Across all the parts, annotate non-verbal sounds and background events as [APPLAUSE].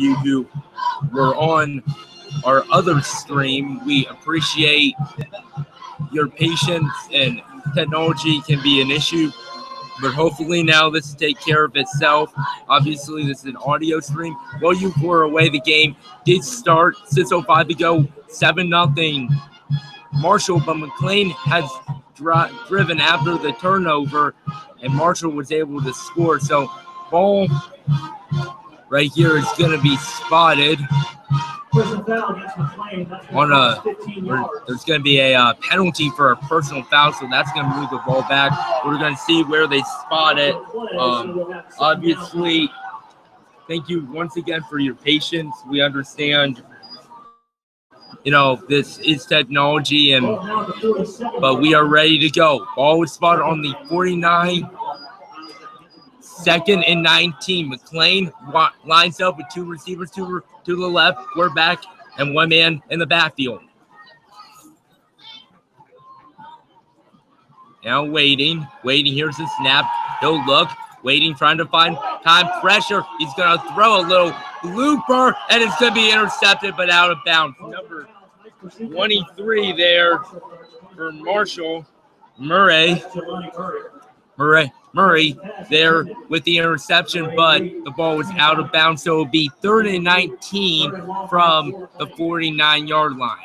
you who were on our other stream. We appreciate your patience and technology can be an issue, but hopefully now this will take care of itself. Obviously, this is an audio stream. While you were away, the game did start 6.05 to go, 7 nothing. Marshall, but McLean has dri- driven after the turnover, and Marshall was able to score. So, ball right here is going to be spotted on a there's going to be a uh, penalty for a personal foul, so that's going to move the ball back. We're going to see where they spot it. Um, obviously, thank you once again for your patience. We understand, you know, this is technology, and but we are ready to go. Ball was spotted on the 49. Second and 19. McLean lines up with two receivers to, to the left, quarterback, and one man in the backfield. Now waiting, waiting. Here's the snap. He'll look, waiting, trying to find time. Pressure. He's going to throw a little looper, and it's going to be intercepted, but out of bounds. Number 23 there for Marshall Murray. Murray, Murray there with the interception, but the ball was out of bounds. So it'll be third and 19 from the 49 yard line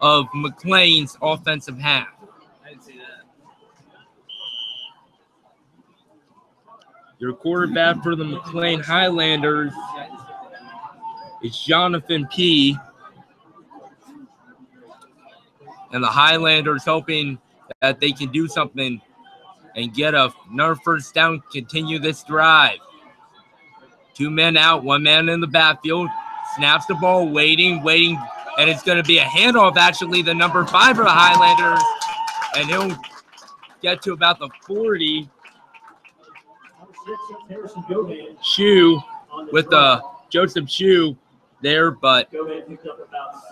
of McLean's offensive half. Your quarterback for the McLean Highlanders is Jonathan P. And the Highlanders hoping that they can do something and get a another first down, continue this drive. Two men out, one man in the backfield, snaps the ball, waiting, waiting, and it's going to be a handoff. Actually, the number five for the Highlanders, and he'll get to about the 40. Shoe with the Joseph Shoe there, but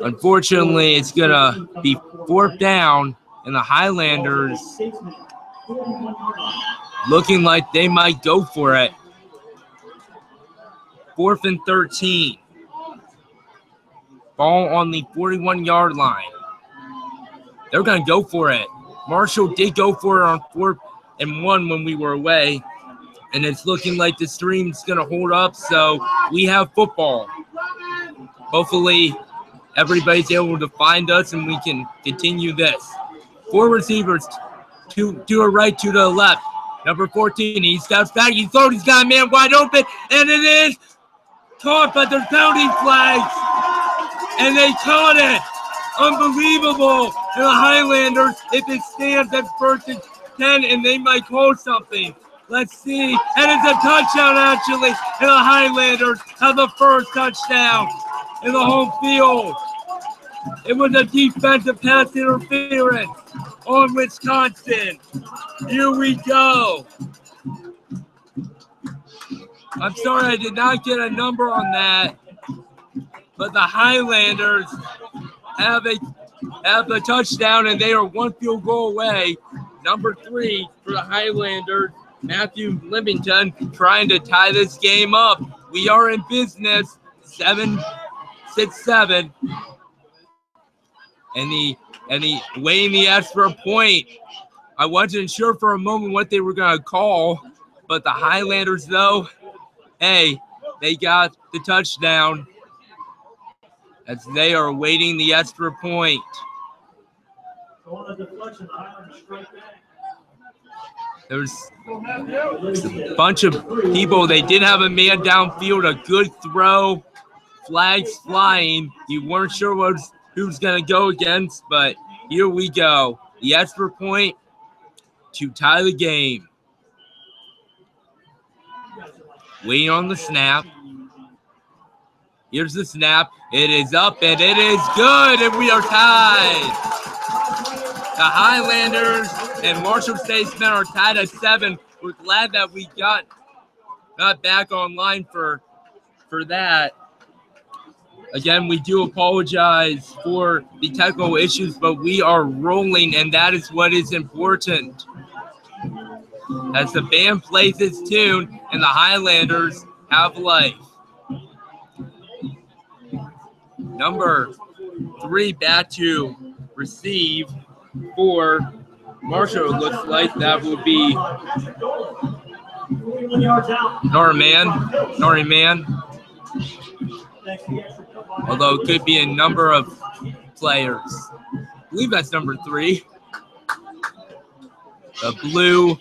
unfortunately, it's going to be fourth down and the Highlanders looking like they might go for it. Fourth and 13. Ball on the 41 yard line. They're going to go for it. Marshall did go for it on fourth and one when we were away. And it's looking like the stream's going to hold up. So we have football. Hopefully, everybody's able to find us and we can continue this. Four receivers, to to a right, to the left. Number 14, he steps back, he throws, he's got a man wide open, and it is caught, but there's penalty flags. And they caught it. Unbelievable. And the Highlanders, if it stands at first and 10, and they might call something. Let's see. And it's a touchdown, actually. And the Highlanders have the first touchdown in the home field. It was a defensive pass interference on Wisconsin. Here we go. I'm sorry I did not get a number on that, but the Highlanders have a have the touchdown and they are one field goal away. Number three for the Highlanders, Matthew Livingston trying to tie this game up. We are in business. Seven, six, seven. And the and he weighing the extra point. I wasn't sure for a moment what they were gonna call, but the Highlanders though, hey, they got the touchdown as they are waiting the extra point. There's a bunch of people. They did have a man downfield, a good throw, flags flying. You weren't sure what was, who's going to go against, but here we go. The extra point to tie the game. Waiting on the snap. Here's the snap. It is up and it is good, and we are tied. The Highlanders and Marshall Statesmen are tied at seven. We're glad that we got got back online for for that. Again, we do apologize for the technical issues, but we are rolling, and that is what is important. As the band plays its tune and the Highlanders have life. Number three bat to receive for Marshall. Looks like that would be Norman. Norman. Although it could be a number of players. I believe that's number three. The blue, a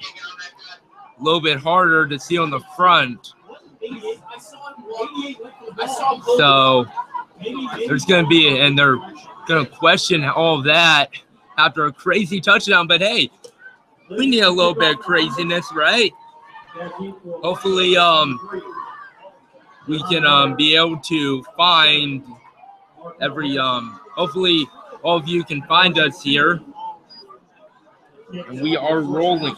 little bit harder to see on the front. So there's going to be, and they're going to question all that after a crazy touchdown. But hey, we need a little bit of craziness, right? Hopefully, um, we can um, be able to find every um, hopefully all of you can find us here. And we are rolling.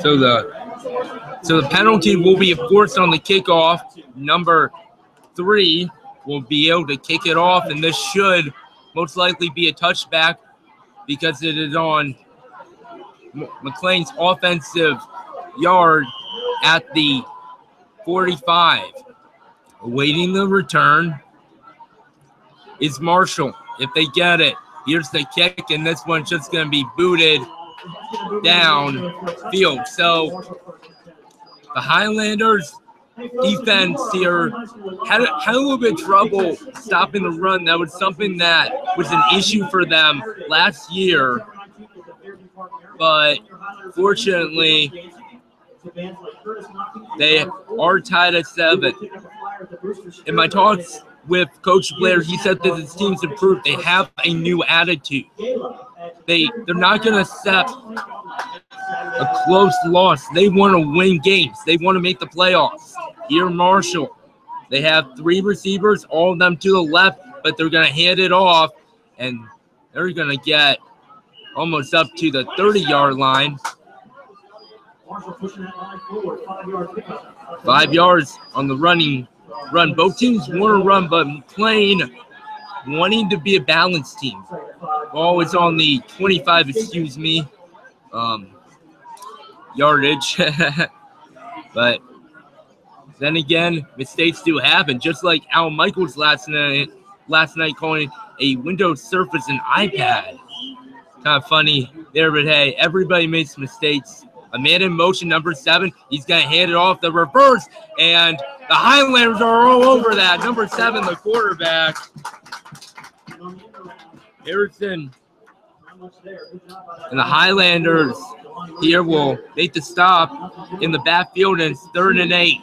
So the so the penalty will be enforced on the kickoff. Number three will be able to kick it off and this should most likely be a touchback because it is on McLean's offensive yard at the 45. Awaiting the return is Marshall. If they get it, here's the kick, and this one's just going to be booted down field. So the Highlanders defense here had, had a little bit of trouble stopping the run. That was something that was an issue for them last year. But fortunately, they are tied at seven. In my talks with Coach Blair, he said that his team's improved. They have a new attitude. They they're not gonna accept a close loss. They want to win games. They want to make the playoffs. Here, Marshall. They have three receivers, all of them to the left, but they're gonna hand it off, and they're gonna get almost up to the 30 yard line. Five yards on the running run. Both teams want to run, but McLean wanting to be a balanced team. Ball is on the 25, excuse me, um, yardage. [LAUGHS] but then again, mistakes do happen. Just like Al Michaels last night, last night calling a Windows Surface an iPad. Kind of funny there, but hey, everybody makes mistakes. A man in motion, number seven. He's going to hand it off the reverse, and the Highlanders are all over that. Number seven, the quarterback. Harrison. And the Highlanders here will make the stop in the backfield, and it's third and eight.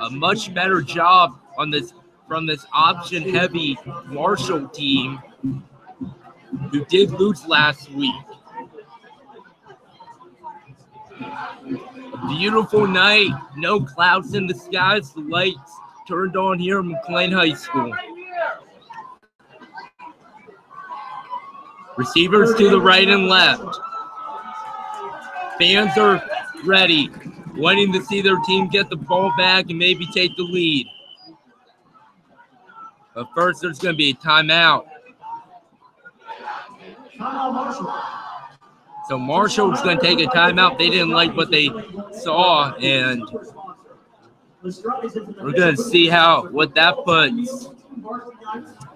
A much better job on this from this option-heavy Marshall team who did lose last week. Beautiful night, no clouds in the skies, the lights turned on here at McLean High School. Receivers to the right and left. Fans are ready, wanting to see their team get the ball back and maybe take the lead. But first, there's going to be a timeout. So Marshall's going to take a timeout. They didn't like what they saw, and we're going to see how what that puts,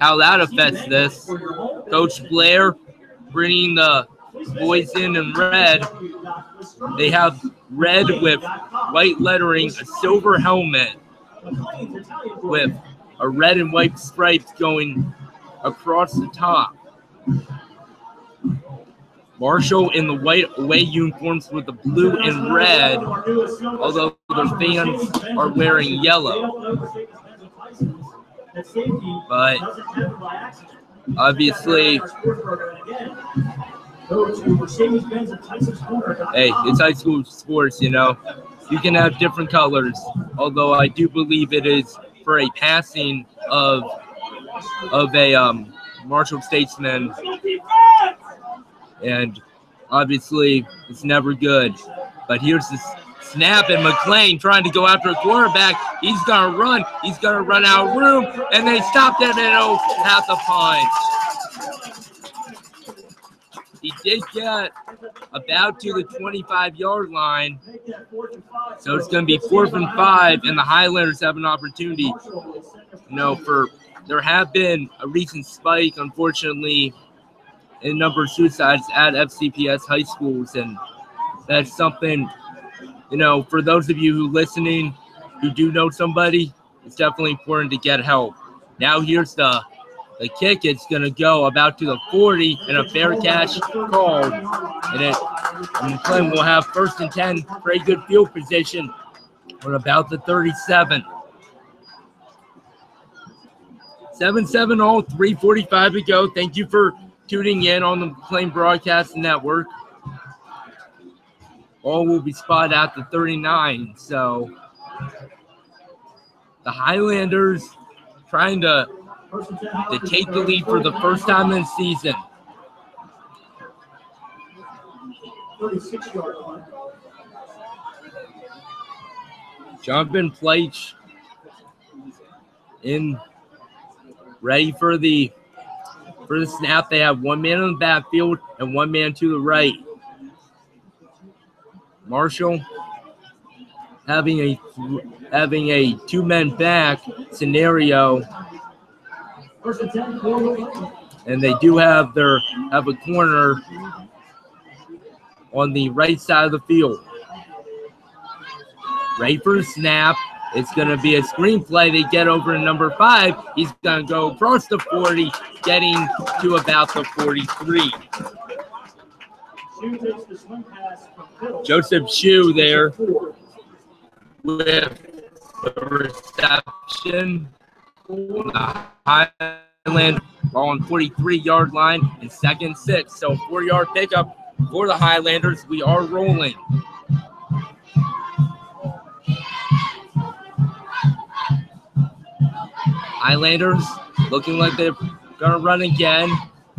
how that affects this. Coach Blair bringing the boys in in red. They have red with white lettering, a silver helmet with a red and white stripes going across the top. Marshall in the white away uniforms with the blue and red, although their fans are wearing yellow. But obviously, hey, it's high school sports, you know. You can have different colors, although I do believe it is for a passing of of a um, Marshall Statesman and obviously it's never good. But here's this snap, and McLean trying to go after a quarterback. He's gonna run. He's gonna run out of room, and they stopped it at oh half the punch. He did get about to the 25 yard line. So it's going to be fourth and five, and the Highlanders have an opportunity. You know, for there have been a recent spike, unfortunately, in number of suicides at FCPS high schools, and that's something, you know, for those of you who listening who do know somebody, it's definitely important to get help. Now here's the the kick. It's going to go about to the 40 and a fair catch called. And it and McLean will have first and 10, very good field position on about the 37. 7 7 all, 345 to go. Thank you for tuning in on the McLean Broadcast Network. All will be spotted at the 39. So the Highlanders trying to to take the lead for the first time in season. 36 yard. Jonathan Pleich in ready for the for the snap. They have one man on the backfield and one man to the right. Marshall having a having a two men back scenario and they do have their have a corner on the right side of the field. Right for snap. It's going to be a screenplay. They get over to number five. He's going to go across the 40, getting to about the 43. Joseph Shue there with the reception. The Highland on 43 yard line and second six. So four yard pickup for the Highlanders. We are rolling. Highlanders looking like they're going to run again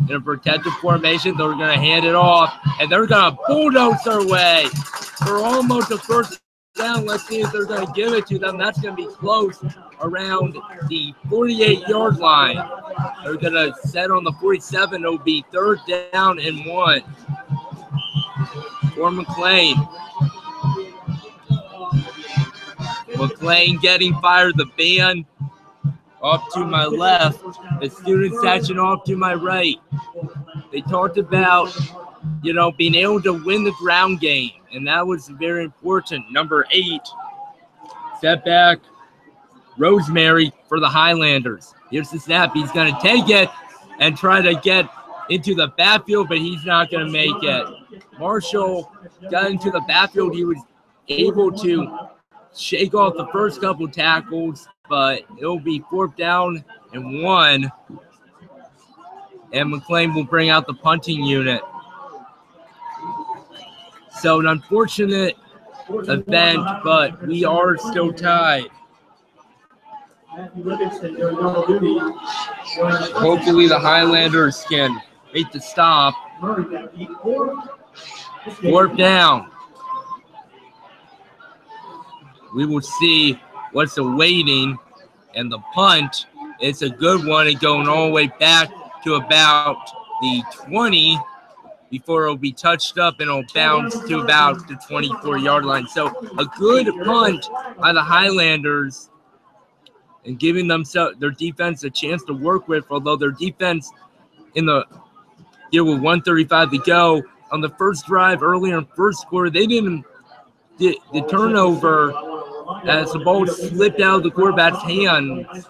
in a protective formation. They're going to hand it off, and they're going to bulldoze their way for almost a first down. Let's see if they're going to give it to them. That's going to be close around the 48 yard line. They're going to set on the 47. It'll be third down and one for McLean. McLean getting fired. The band off to my left. The student section off to my right. They talked about, you know, being able to win the ground game and that was very important. Number eight, setback, Rosemary for the Highlanders. Here's the snap. He's going to take it and try to get into the backfield, but he's not going to make it. Marshall got into the backfield. He was able to shake off the first couple tackles, but it'll be fourth down and one. And McLean will bring out the punting unit. So an unfortunate event, but we are still tied. Hopefully the Highlanders can make the stop. Fourth down. We will see what's awaiting. And the punt, it's a good one and going all the way back to about the 20 before it'll be touched up and it'll bounce to about the 24 yard line. So a good punt by the Highlanders and giving themselves their defense a chance to work with, although their defense in the year with 135 to go on the first drive earlier in first quarter, they didn't the, the turnover as the ball slipped out of the quarterback's hands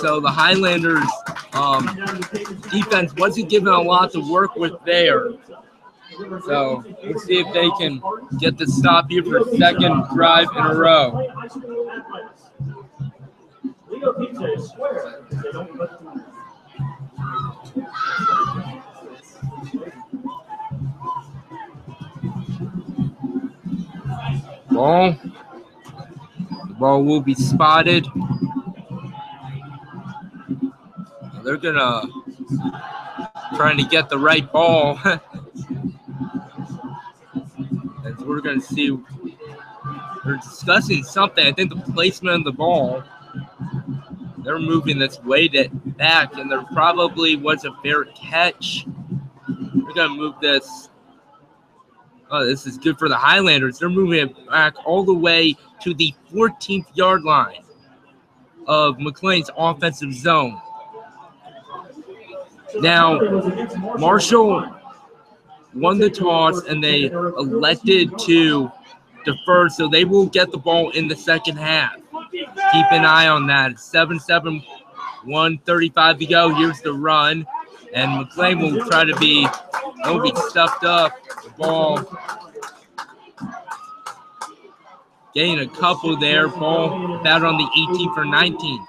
so the Highlanders um, defense wasn't given a lot to work with there. So let's see if they can get the stop here for second drive in a row. Ball. The ball will be spotted they're gonna trying to get the right ball. [LAUGHS] and we're gonna see they're discussing something. I think the placement of the ball. They're moving this way back, and there probably was a fair catch. We're gonna move this. Oh, this is good for the Highlanders. They're moving it back all the way to the 14th yard line of McLean's offensive zone. Now, Marshall won the toss and they elected to defer, so they will get the ball in the second half. Keep an eye on that. 7 7 135 to go. Here's the run. And McLean will try to be, will be stuffed up. The ball getting a couple there. Ball about on the 18 for 19.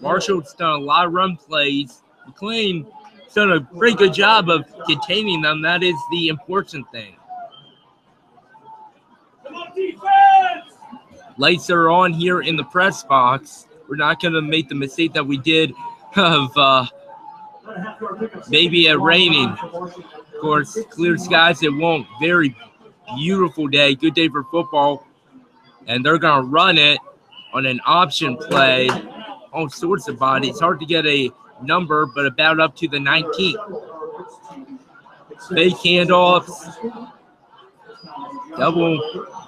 Marshall's done a lot of run plays. McLean done a pretty good job of containing them. That is the important thing. Lights are on here in the press box. We're not going to make the mistake that we did of uh, maybe it raining. Of course, clear skies, it won't. Very beautiful day. Good day for football. And they're going to run it on an option play. All sorts of bodies. It's hard to get a number, but about up to the 19th. Fake handoffs, double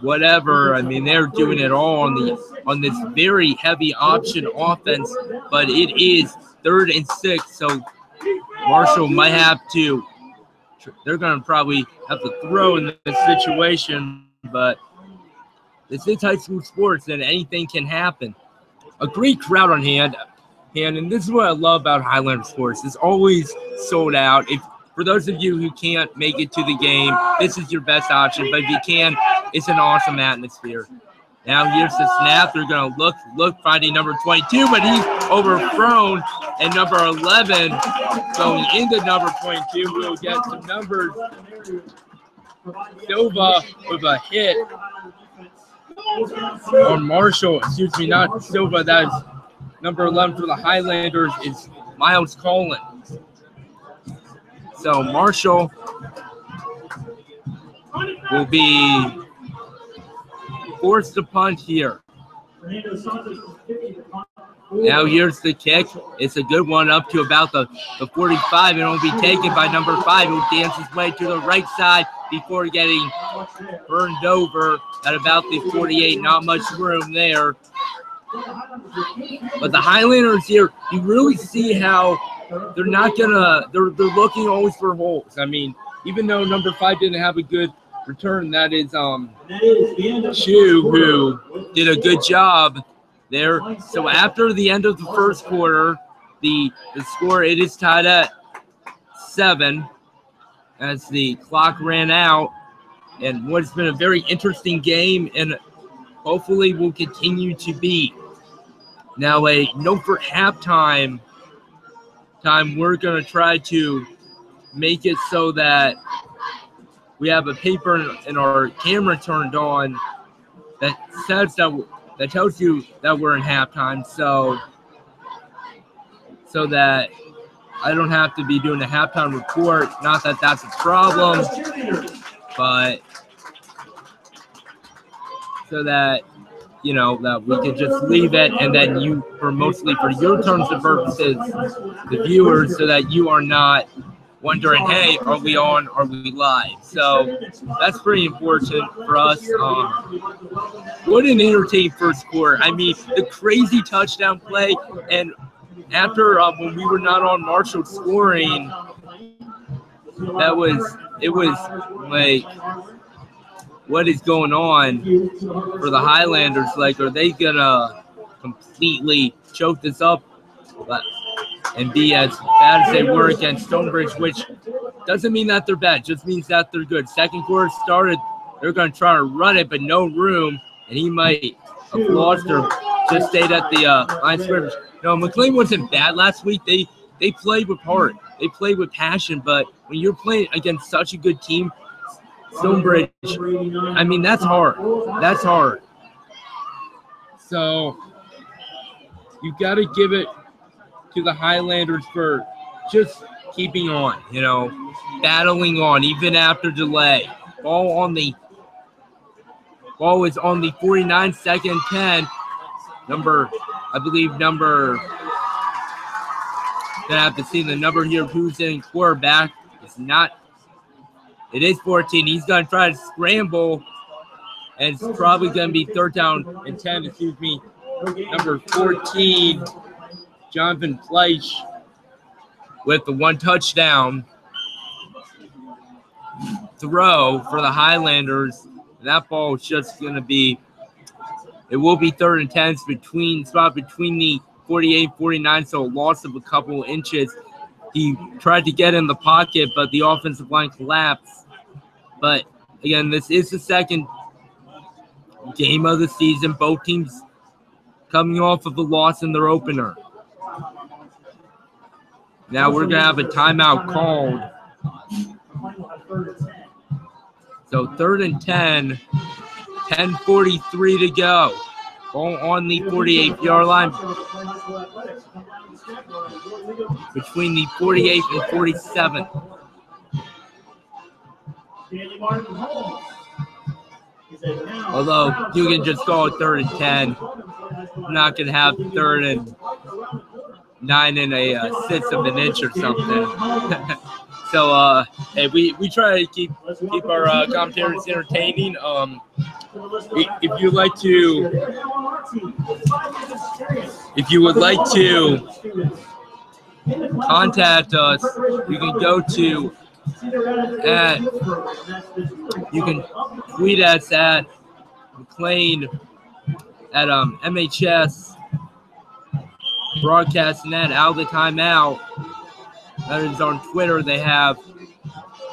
whatever. I mean, they're doing it all on the on this very heavy option offense, but it is third and six, so Marshall might have to. They're going to probably have to throw in this situation, but this is high school sports, and anything can happen. A great crowd on hand. And, and this is what I love about Highlander Sports. It's always sold out. If for those of you who can't make it to the game, this is your best option. But if you can, it's an awesome atmosphere. Now here's the snap. They're going to look, look, finding number 22, but he's overthrown. And number 11 going into number 22. We'll get some numbers. Silva with a hit on Marshall. Excuse me, not Silva. That is number 11 for the Highlanders is Miles Collins. So Marshall will be forced to punt here. Now here's the kick. It's a good one up to about the, the 45 and it'll be taken by number five who dances way to the right side before getting burned over at about the 48. Not much room there. But the Highlanders here, you really see how they're not gonna they're they're looking always for holes. I mean, even though number five didn't have a good return, that is um Shu who did a good job there. So after the end of the first quarter, the the score it is tied at seven as the clock ran out. And what's been a very interesting game and hopefully will continue to be. Now, a note for halftime time, time we're going to try to make it so that we have a paper and our camera turned on that says that that tells you that we're in halftime. So, so that I don't have to be doing a halftime report. Not that that's a problem, but so that you know, that we could just leave it and then you, for mostly for your terms and purposes, the viewers, so that you are not wondering, hey, are we on? Are we live? So that's pretty important for us. Um, what an entertaining first quarter. I mean, the crazy touchdown play. And after um, when we were not on Marshall scoring, that was, it was like, what is going on for the Highlanders. Like, are they gonna completely choke this up and be as bad as they were against Stonebridge? Which doesn't mean that they're bad, just means that they're good. Second quarter started, they're gonna try to run it, but no room, and he might have lost or just stayed at the uh, line scrimmage. No, McLean wasn't bad last week. They they played with heart, they played with passion, but when you're playing against such a good team Stonebridge. I mean, that's hard. That's hard. So you got to give it to the Highlanders for just keeping on, you know, battling on even after delay. Ball on the ball is on the 49 second 10. Number, I believe number gonna have to see the number here who's in quarterback. It's not It is 14. He's going to try to scramble, and it's probably going to be third down and 10. Excuse me, number 14, Jonathan Fleisch, with the one touchdown throw for the Highlanders. That ball is just going to be. It will be third and 10 between spot between the 48 49, so a loss of a couple inches. He tried to get in the pocket, but the offensive line collapsed. But again, this is the second game of the season. Both teams coming off of a loss in their opener. Now we're going to have a timeout called. So third and 10, 10.43 to go on the 48 yard line between the 48 and 47. Although you can just go third and 10, not going to have third and nine in a uh, sixth of an inch or something. [LAUGHS] so, uh, hey, we, we try to keep keep our uh, commentaries entertaining. Um, if you like to, if you would like to contact us, you can go to at you can tweet us at McLean at um MHS broadcast net out the timeout. That is on Twitter. They have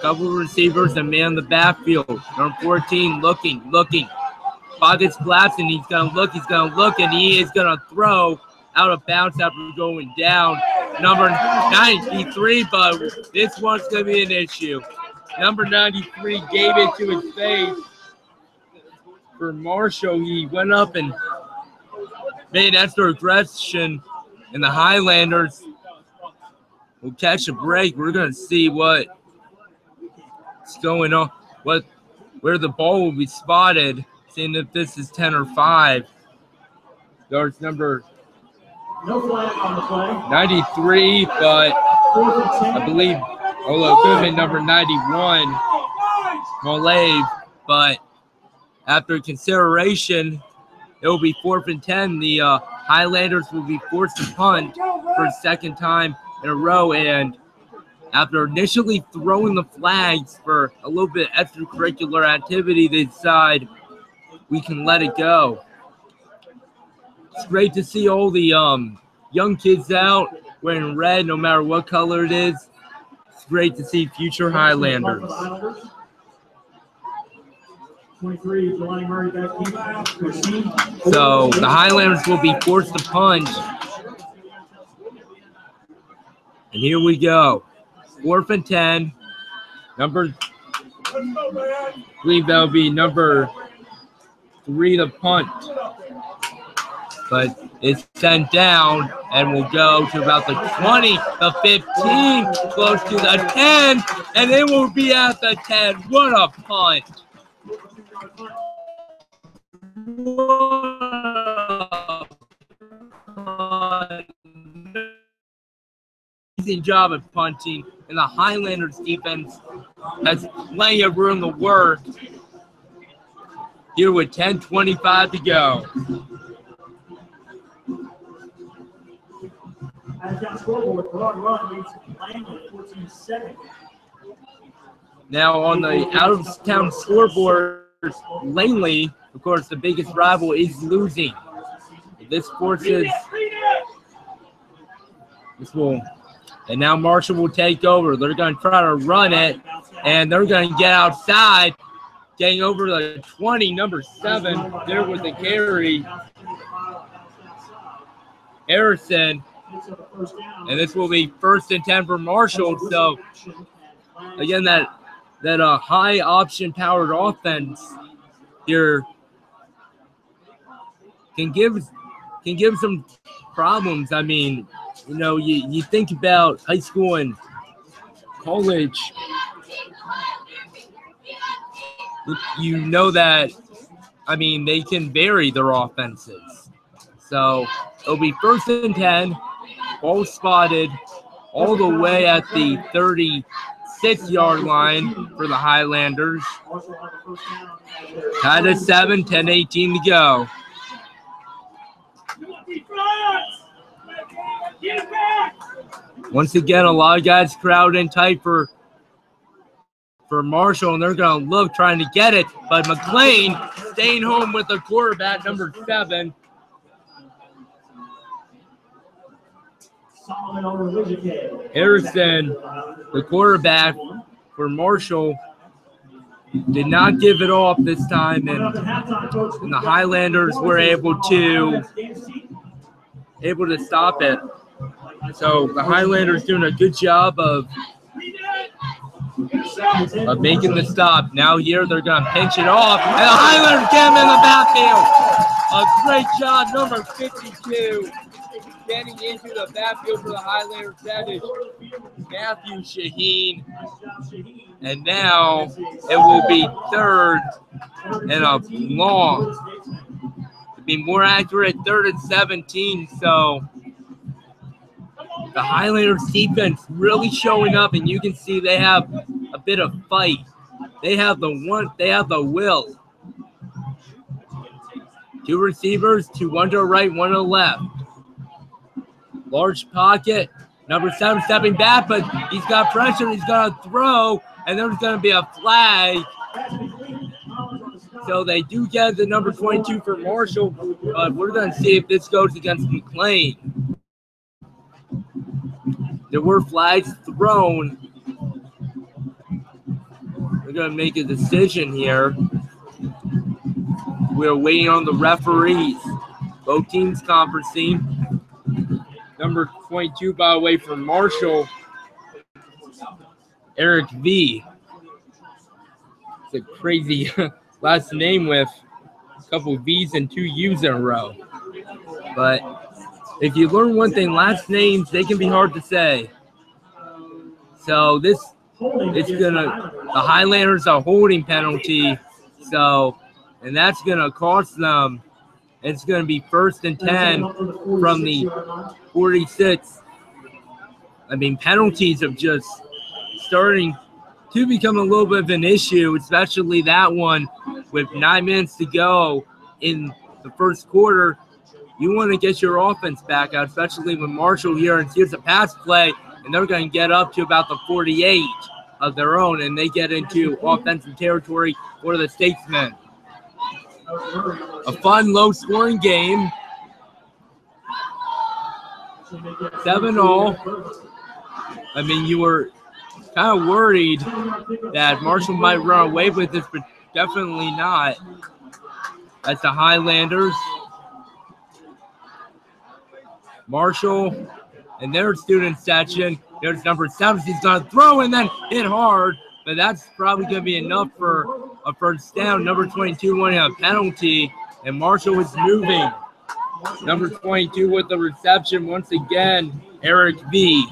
couple receivers and man the backfield. Number 14 looking, looking. Pockets collapsing. He's going to look, he's going to look, and he is going to throw out of bounds after going down. Number 93, but this one's going to be an issue. Number 93 gave it to his face. For Marshall, he went up and made extra aggression, and the Highlanders will catch a break. We're going to see what what's going on, what where the ball will be spotted, seeing if this is 10 or 5. There's number 93, but I believe, have been number 91, Malave, but after consideration, it will be fourth and 10. The uh, Highlanders will be forced to punt for a second time in a row, and after initially throwing the flags for a little bit of extracurricular activity, they decide we can let it go. It's great to see all the um, young kids out wearing red, no matter what color it is. It's great to see future Highlanders. 23 So the Highlanders will be forced to punch. And here we go fourth and 10. Number, I believe that'll be number three to punt. But it's sent down and will go to about the 20, the 15, close to the 10, and it will be at the 10. What a punt! What a amazing job at punting and the Highlanders defense has plenty of room to work. Here with 10:25 to go. Now on the out of town scoreboard, Langley, of course, the biggest rival is losing. This forces this will and now Marshall will take over. They're going to try to run it, and they're going to get outside, getting over the 20, number seven. There was the carry. Harrison. And this will be first and 10 for Marshall. So, again, that that uh, high option powered offense here can give can give some problems. I mean, you know, you, you think about high school and college, you know that, I mean, they can vary their offenses. So it'll be first and 10, ball spotted all the way at the 36 yard line for the Highlanders. Tied at 7, 10 18 to go. Once again, a lot of guys crowding tight for for Marshall, and they're going to love trying to get it. But McLean staying home with the quarterback, number seven. Harrison, the quarterback for Marshall, did not give it off this time, and, and the Highlanders were able to able to stop it. So the Highlanders doing a good job of of making the stop. Now here they're going to pinch it off, and the Highlanders get him in the backfield. A great job, number 52, getting into the backfield for the Highlanders. That is Matthew Shaheen. And now it will be third and a long. To be more accurate, third and 17. So the Highlanders defense really showing up, and you can see they have a bit of fight. They have the one, they have the will. Two receivers, two one to the right, one to the left. Large pocket. Number seven stepping back, but he's got pressure. He's going to throw, and there's going to be a flag. So they do get the number 22 for Marshall, but we're going to see if this goes against McLean. There were flags thrown. We're going to make a decision here. We're waiting on the referees. Both teams conferencing. Number 22, by the way, for Marshall, Eric V. It's a crazy [LAUGHS] last name with a couple V's and two U's in a row. But if you learn one thing, last names they can be hard to say. So this it's gonna the Highlanders a holding penalty. So and that's gonna cost them. It's gonna be first and ten from the 46. I mean penalties of just starting to become a little bit of an issue, especially that one with nine minutes to go in the first quarter you want to get your offense back out, especially when Marshall here and here's a pass play, and they're going to get up to about the 48 of their own, and they get into offensive territory for the Statesmen. A fun, low scoring game. 7 0. I mean, you were kind of worried that Marshall might run away with this, but definitely not. That's the Highlanders Marshall and their student section. There's number seven. He's going to throw and then hit hard, but that's probably going to be enough for a first down. Number 22 wanting a penalty, and Marshall is moving. Number 22 with the reception once again, Eric V.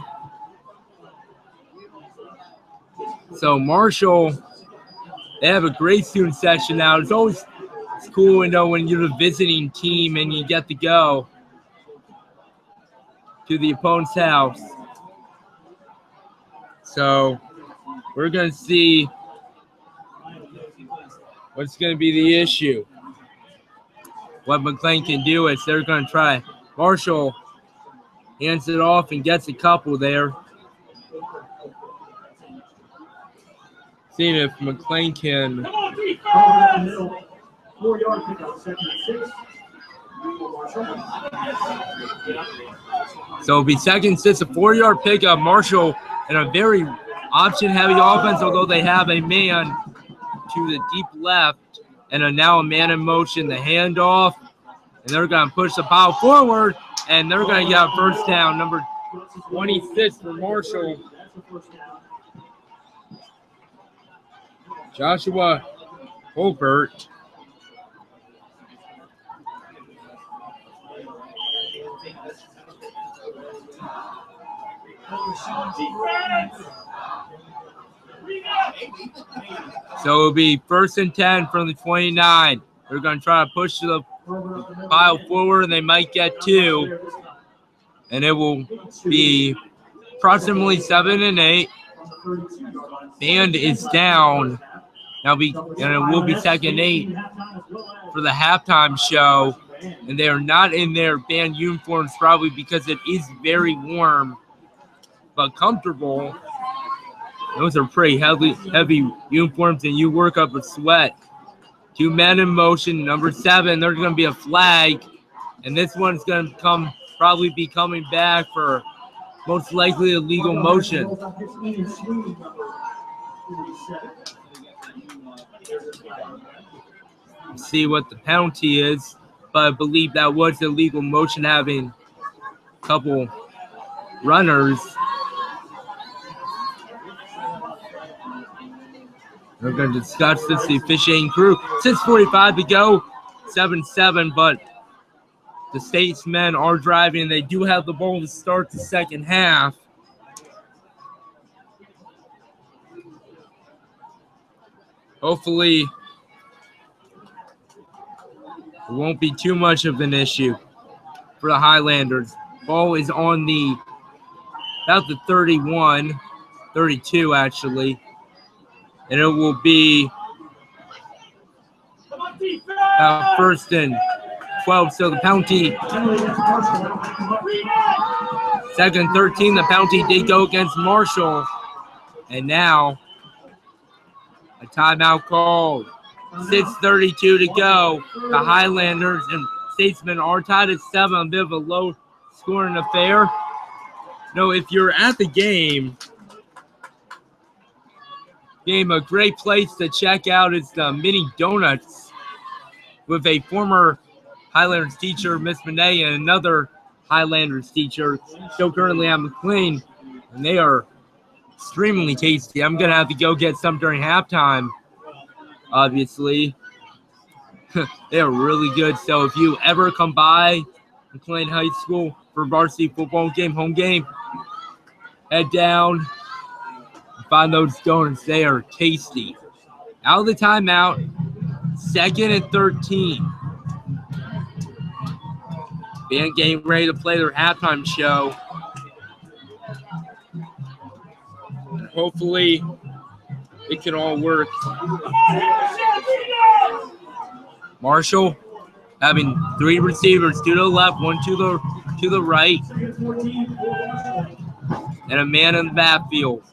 So Marshall, they have a great student session now. It's always it's cool, you know, when you're the visiting team and you get to go to the opponent's house. So we're going to see what's going to be the issue. What McLean can do is they're going to try. Marshall hands it off and gets a couple there. Seeing if McLean can. Four yard pickup, second six. So it'll be second six, a four yard pickup. Marshall in a very option heavy offense, although they have a man to the deep left and a, now a man in motion, the handoff. And they're going to push the pile forward and they're going to get a first down. Number 26 for Marshall. Joshua Holbert. So it'll be first and 10 from the 29. They're going to try to push the pile forward, and they might get two. And it will be approximately 7 and 8. band is down. Now be and it will be second eight for the halftime show. And they are not in their band uniforms probably because it is very warm but comfortable. Those are pretty heavy heavy uniforms and you work up a sweat. Two men in motion. Number seven, there's gonna be a flag. And this one's gonna come probably be coming back for most likely a legal motion. See what the penalty is, but I believe that was a legal motion having a couple runners. We're going to discuss this, the officiating crew. 6.45 to go, 7 7, but the statesmen are driving. They do have the ball to start the second half. Hopefully, it won't be too much of an issue for the Highlanders. Ball is on the about the 31, 32 actually. And it will be uh, first and 12. So the penalty, second 13, the penalty did go against Marshall. And now a timeout called. 6.32 to go. The Highlanders and Statesmen are tied at seven. A bit of a low scoring affair. No, if you're at the game, game, a great place to check out is the Mini Donuts with a former Highlanders teacher, Miss Monet, and another Highlanders teacher, still currently at McLean. And they are extremely tasty. I'm going to have to go get some during halftime, obviously. [LAUGHS] they are really good. So if you ever come by McLean High School for varsity football game, home game, head down, find those donuts. They are tasty. Out of the timeout, second and 13. Band getting ready to play their halftime show. And hopefully, it can all work. Marshall having three receivers, two to the left, one to the to the right, and a man in the backfield.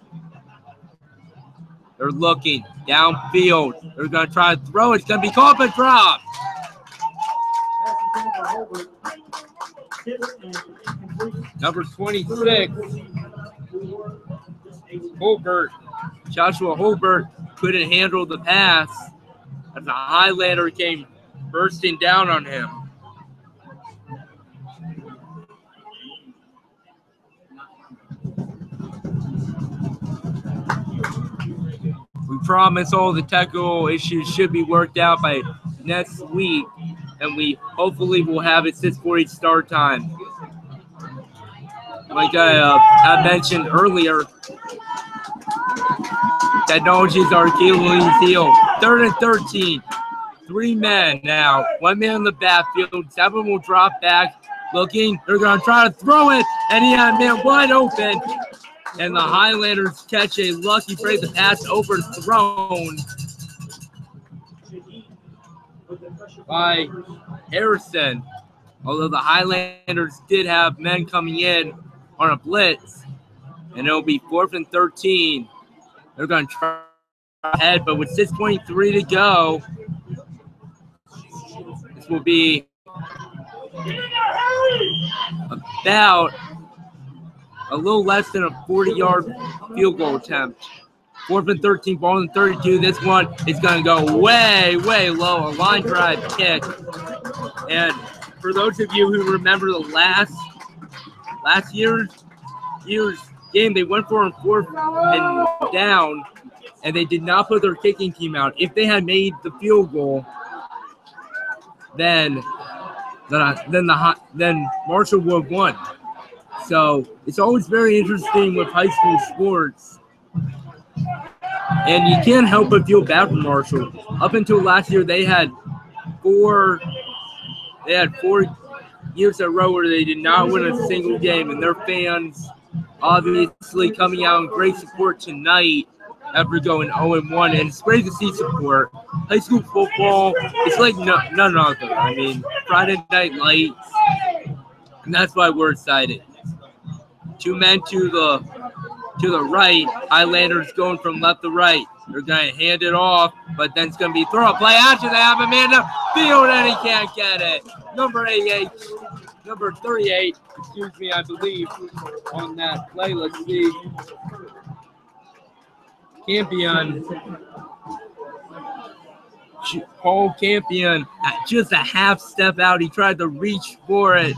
They're looking downfield. They're going to try to throw. It's going to be caught but dropped. Number 26, Holbert. Joshua Holbert couldn't handle the pass as the Highlander came bursting down on him. We promise all the technical issues should be worked out by next week, and we hopefully will have it 6:40 start time. Like I, uh, I mentioned earlier, technologies are Achilles heel. Third and 13. Three men now. One man in the backfield. Seven will drop back. Looking. They're going to try to throw it. And he had man wide open and the Highlanders catch a lucky break. The pass overthrown by Harrison. Although the Highlanders did have men coming in on a blitz, and it'll be fourth and 13. They're going to try ahead, but with 6.3 to go, this will be about a little less than a 40 yard field goal attempt. Fourth and 13, ball in 32. This one is going to go way, way low. A line drive kick. And for those of you who remember the last last year's year's game, they went for a fourth and down, and they did not put their kicking team out. If they had made the field goal, then then then the then Marshall would have won. So it's always very interesting with high school sports. And you can't help but feel bad for Marshall. Up until last year, they had four they had four years in a row where they did not win a single game, and their fans obviously coming out in great support tonight after going 0 1. And it's great to see support. High school football, it's like no, none other. I mean, Friday Night Lights, and that's why we're excited. Two men to the to the right. Highlanders going from left to right. They're going to hand it off, but then it's going to be throw a play after they have a man up field and he can't get it. Number 88, number 38, excuse me, I believe, on that play. Let's see. Campion. Paul Campion, just a half step out. He tried to reach for it.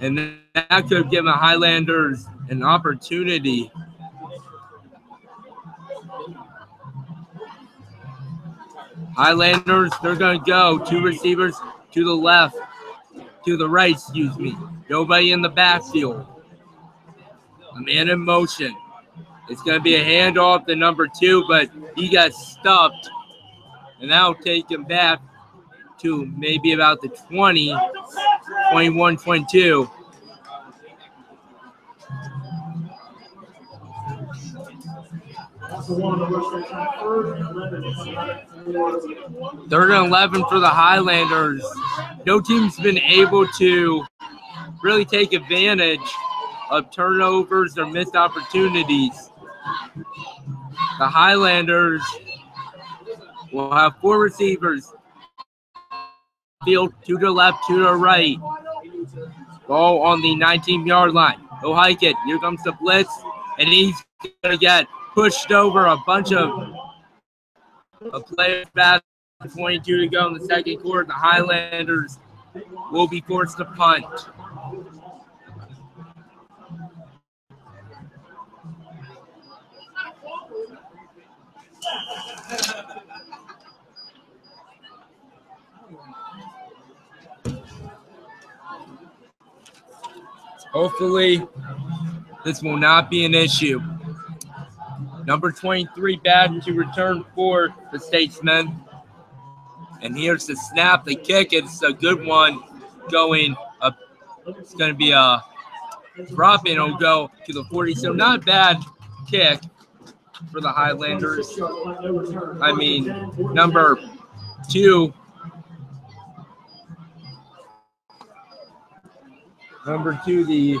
And that could have given Highlanders an opportunity. Highlanders, they're going to go. Two receivers to the left, to the right, excuse me. Nobody in the backfield. A man in motion. It's going to be a handoff to number two, but he got stuffed. And that'll take him back to maybe about the 20, 21, 22. Third and 11 for the Highlanders. No team's been able to really take advantage of turnovers or missed opportunities. The Highlanders will have four receivers. Field to the left, to the right. Ball on the 19 yard line. Go hike it. Here comes the blitz, and he's going to get pushed over a bunch of, of players back. 22 to go in the second quarter. The Highlanders will be forced to punt. Hopefully, this will not be an issue. Number 23 back to return for the Statesmen. And here's the snap, the kick. It's a good one going up. It's going to be a drop in. It'll go to the 40. So not bad kick for the Highlanders. I mean, number two. Number two, the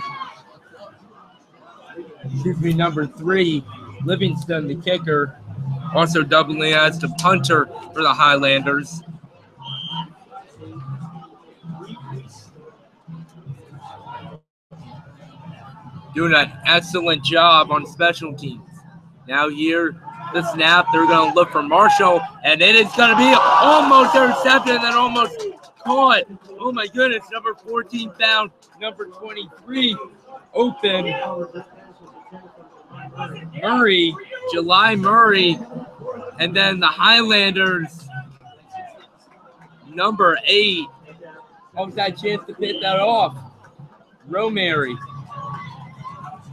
excuse me, number three, Livingston, the kicker, also doubling as the punter for the Highlanders. Doing an excellent job on special teams. Now here, the snap, they're going to look for Marshall, and it is going to be almost intercepted and then almost caught. Oh my goodness, number 14 found, number 23 open. Murray, July Murray, and then the Highlanders, number eight, almost had a chance to pick that off. Rosemary,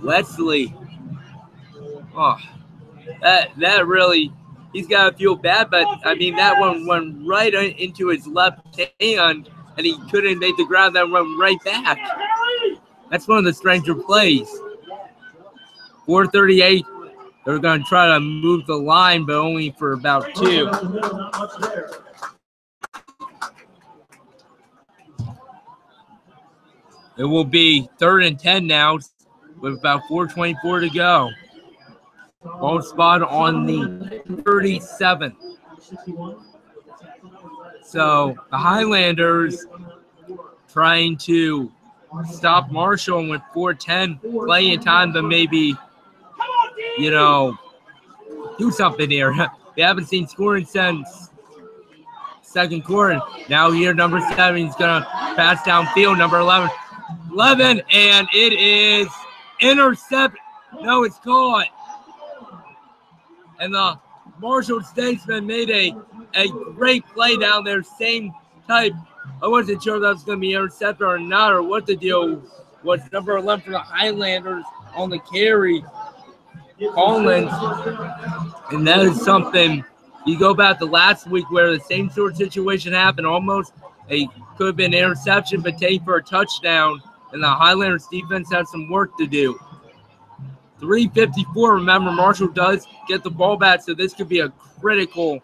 Wesley. Oh, that that really, he's got to feel bad, but I mean that one went right into his left hand, and he couldn't make the ground. That went right back. That's one of the stranger plays. 438. They're going to try to move the line, but only for about two. It will be third and 10 now with about 424 to go. Ball spot on the 37. So the Highlanders trying to stop Marshall with 410 playing time to maybe you know, do something here. [LAUGHS] we haven't seen scoring since second quarter. Now here, number seven is going to pass downfield. Number 11, 11, and it is intercept. No, it's caught. And the Marshall Statesman made a, a great play down there. Same type. I wasn't sure that was going to be intercepted or not, or what the deal was. Number 11 for the Highlanders on the carry. Collins, and that is something you go back to last week where the same sort of situation happened. Almost a could have been interception, but take for a touchdown, and the Highlanders defense has some work to do. 354. Remember, Marshall does get the ball back, so this could be a critical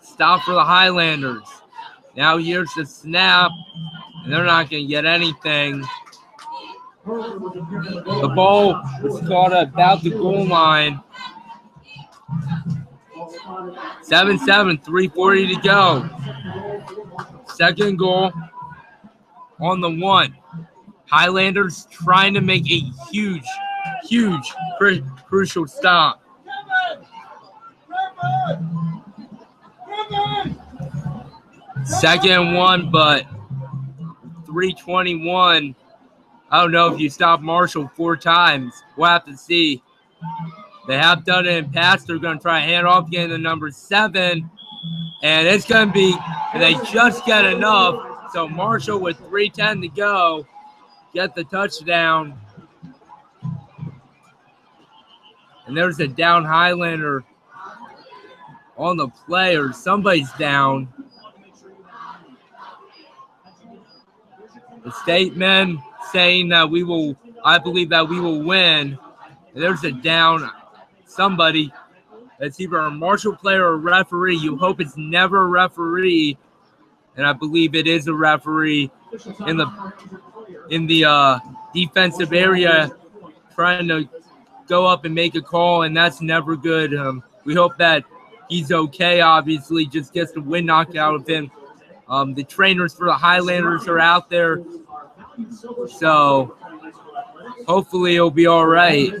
stop for the Highlanders. Now here's the snap, and they're not going to get anything. The ball was caught about the goal line. 7 7, 340 to go. Second goal on the one. Highlanders trying to make a huge, huge, cru- crucial start. Second one, but 321. I don't know if you stop Marshall four times. We'll have to see. They have done it in past. They're going to try to hand off again to number seven. And it's going to be, they just get enough. So Marshall with 310 to go, get the touchdown. And there's a down Highlander on the play, or somebody's down. The statement saying that we will, I believe that we will win. There's a down somebody that's either a Marshall player or a referee. You hope it's never a referee, and I believe it is a referee in the in the uh, defensive area trying to go up and make a call, and that's never good. Um, we hope that he's okay. Obviously, just gets the wind knocked out of him. Um, the trainers for the Highlanders are out there, so hopefully it'll be all right.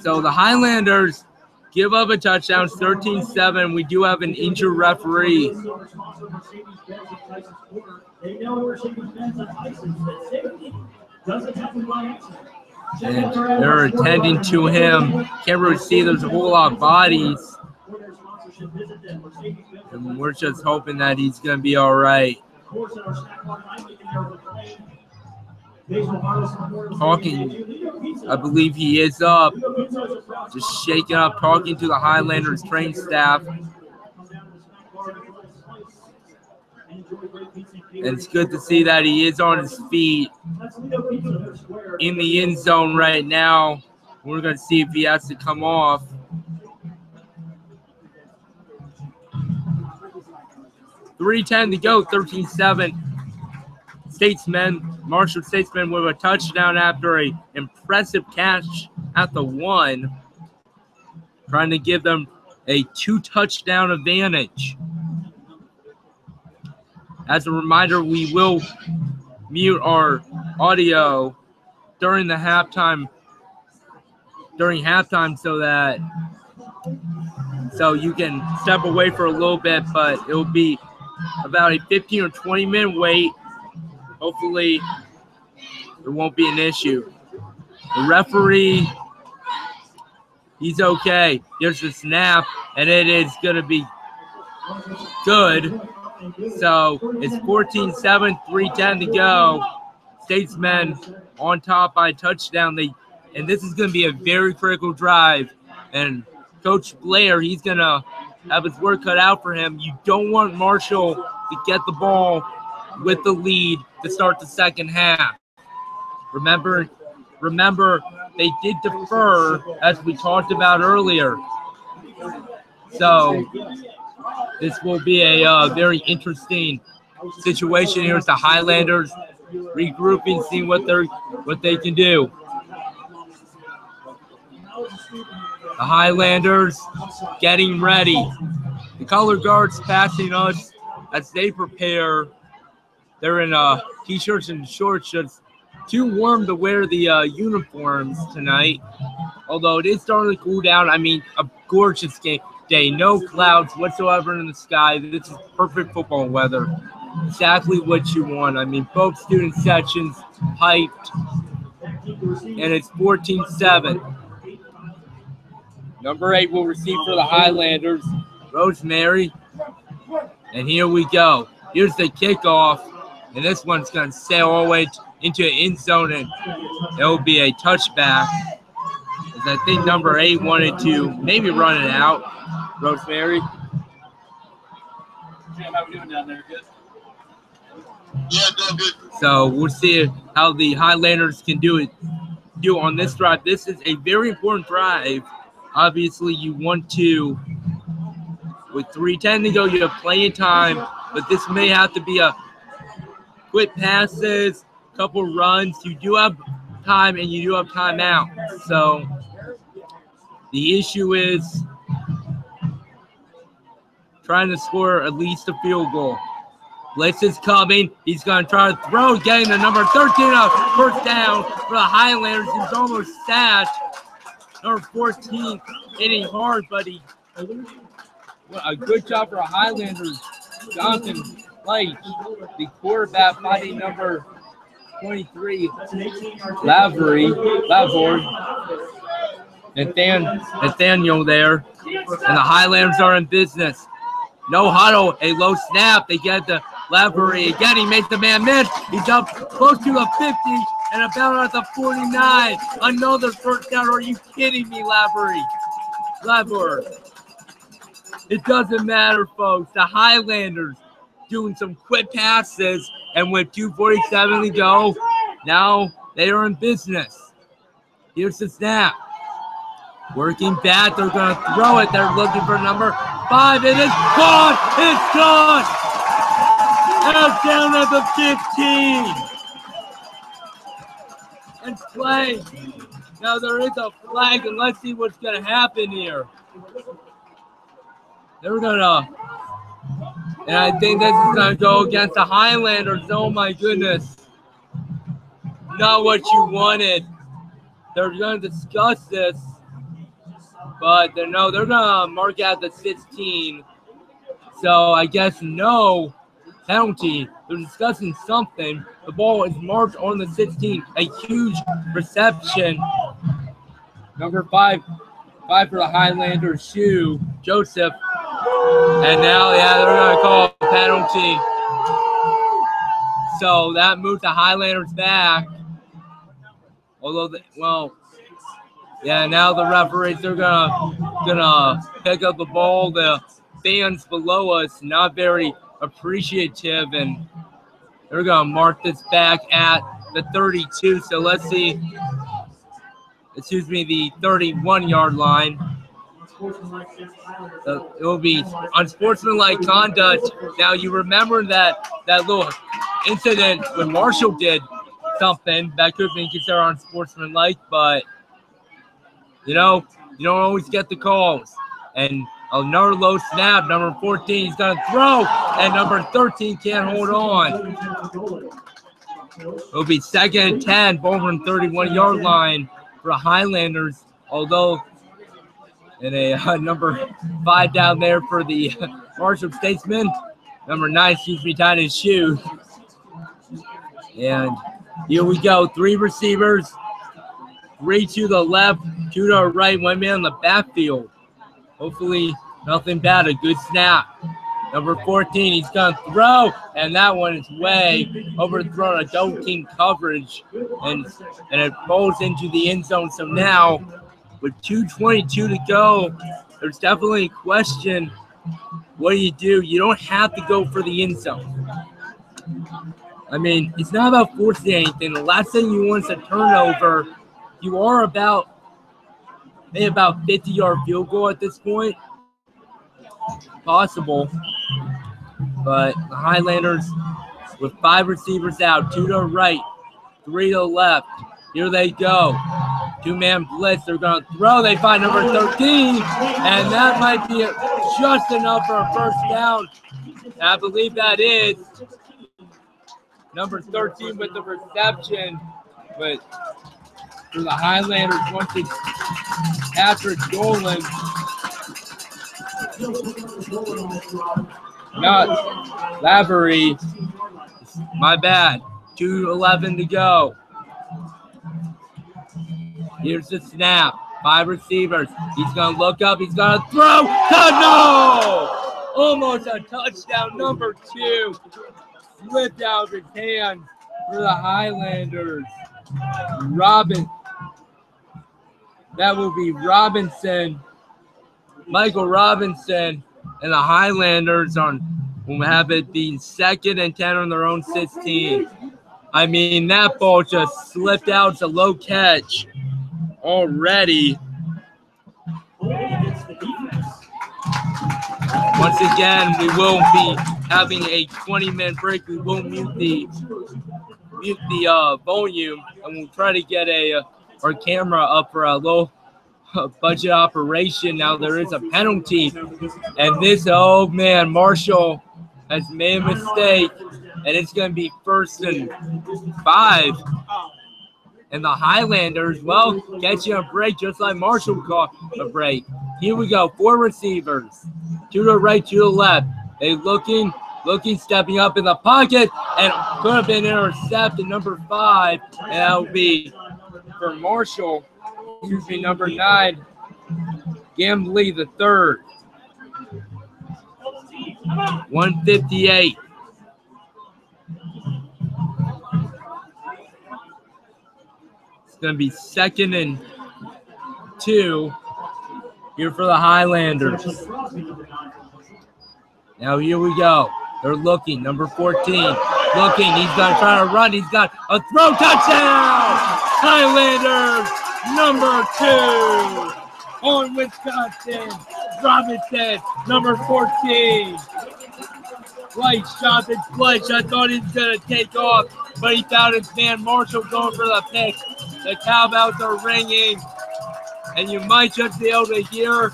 So the Highlanders give up a touchdown, 13 7. We do have an injured referee. And they're attending to him. Can't really see there's a whole lot of bodies. And we're just hoping that he's going to be all right. Talking, I believe he is up. Just shaking up, talking to the Highlanders train staff. And it's good to see that he is on his feet in the end zone right now. We're going to see if he has to come off. Three ten to go, 13-7. Statesmen, Marshall Statesmen with a touchdown after a impressive catch at the one, trying to give them a two touchdown advantage. As a reminder, we will mute our audio during the halftime during halftime so that so you can step away for a little bit, but it'll be about a 15 or 20 minute wait. Hopefully, it won't be an issue. The referee, he's okay. There's a snap, and it is going to be good. So it's 14 7, 310 to go. Statesmen on top by touchdown. They and this is going to be a very critical drive. And Coach Blair, he's going to have his work cut out for him. You don't want Marshall to get the ball with the lead to start the second half. Remember, remember they did defer as we talked about earlier. So this will be a uh, very interesting situation here. It's the Highlanders regrouping, seeing what they're what they can do. The Highlanders getting ready. The color guards passing us as they prepare. They're in uh, t-shirts and shorts, just too warm to wear the uh, uniforms tonight. Although it is starting to cool down. I mean, a gorgeous game day. No clouds whatsoever in the sky. This is perfect football weather. Exactly what you want. I mean, both student sections hyped. And it's 14 7. Number eight will receive for the Highlanders, Rosemary. And here we go. Here's the kickoff. And this one's going to sail all the way into an end zone, and it will be a touchback. As I think number eight wanted to maybe run it out. Rosemary. Jim, how we doing down there? Good. Yeah, doing good. So we'll see how the Highlanders can do it do on this drive. This is a very important drive. Obviously, you want to, with 310 to go, you have plenty of time, but this may have to be a quick passes, couple runs. You do have time and you do have timeout. So the issue is trying to score at least a field goal. Blitz is coming. He's going to try to throw, getting the number 13 out. First down for the Highlanders. He's almost stashed. Number 14 hitting hard, he, a good job for the Highlanders. Jonathan Light, the quarterback, fighting number 23, Lavery, Lavord. Nathan, Nathaniel there. And the Highlanders are in business. No huddle, a low snap. They get the Lavery again. He makes the man miss. He's up close to the 50 and about at the 49. Another first down. Are you kidding me, Lavery? Lavery. It doesn't matter, folks. The Highlanders doing some quick passes, and with 247 to go, now they are in business. Here's the snap. Working back, they're going to throw it. They're looking for a number five. It is gone. It's gone. Out down at the 15. And play. Now there is a flag, and let's see what's going to happen here. They're going to, and I think this is going to go against the Highlanders. Oh my goodness. Not what you wanted. They're going to discuss this. But they're no, they're gonna mark out the 16. So I guess no penalty. They're discussing something. The ball is marked on the 16. A huge reception. Number five, five for the Highlanders shoe, Joseph. And now, yeah, they're gonna call a penalty. So that moves the Highlanders back. Although, they, well, yeah, now the referees they're gonna gonna pick up the ball. The fans below us not very appreciative, and they're gonna mark this back at the 32. So let's see. Excuse me, the 31 yard line. So it will be unsportsmanlike conduct. Now you remember that that little incident when Marshall did something that could be considered unsportsmanlike, but you know, you don't always get the calls. And another low snap, number 14, he's going to throw, and number 13 can't hold on. It'll be second and 10, both on 31 yard line for Highlanders, although and a uh, [LAUGHS] number five down there for the [LAUGHS] Marshall Statesman. Number nine to be tying his shoe. And here we go. Three receivers, three to the left, two to the right, one man on the backfield. Hopefully, nothing bad. A good snap. Number 14, he's going to throw, and that one is way overthrown. A double team coverage, and and it falls into the end zone. So now, with 2:22 to go, there's definitely a question. What do you do? You don't have to go for the end zone. I mean, it's not about forcing anything. The last thing you want is a turnover. You are about maybe about 50 yard field goal at this point. Possible. But the Highlanders with five receivers out, two to right, three to left. Here they go. Two man blitz. They're going to throw. They find number 13, and that might be just enough for a first down. I believe that is number 13 with the reception. But for the Highlanders once it's Patrick Dolan. Not Lavery. My bad. 2.11 to go. Here's the snap. Five receivers. He's going to look up. He's going to throw. No! Almost a touchdown. Number two. Slipped out of his hands for the Highlanders. Robin that will be Robinson, Michael Robinson, and the Highlanders on will have it being second and 10 on their own 16. I mean, that ball just slipped out. It's a low catch. already. Once again, we will be having a 20 minute break. We will mute the mute the uh, volume and we'll try to get a uh, our camera up for a low uh, budget operation. Now there is a penalty, and this oh man, Marshall has made a mistake, and it's going to be first and five. And the Highlanders, well, catch you a break just like Marshall caught a break. Here we go, four receivers, to the right, to the left. They looking, looking, stepping up in the pocket, and could have been intercepted. Number five, and that be for Marshall. Excuse me, number nine, Gambley the third. 158. It's going to be second and two here for the Highlanders. Now here we go. They're looking. Number 14. Looking. He's going to try to run. He's got a throw touchdown. Highlanders number two on Wisconsin. Robinson, number 14. Fleisch, Jonathan Fleisch. I thought he was going to take off, but he found his man Marshall going for the pick. The cowbells are ringing, and you might just be able to hear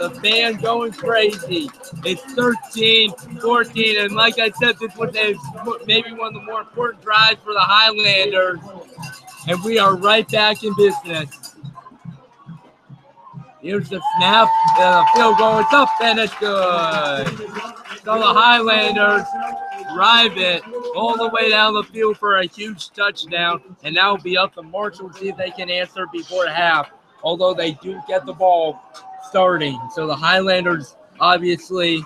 the band going crazy. It's 13 14, and like I said, this was maybe one of the more important drives for the Highlanders, and we are right back in business. Here's the snap. The field goal is up, and it's good. So the Highlanders drive it all the way down the field for a huge touchdown. And now be up to Marshall see if they can answer before half, although they do get the ball starting. So the Highlanders obviously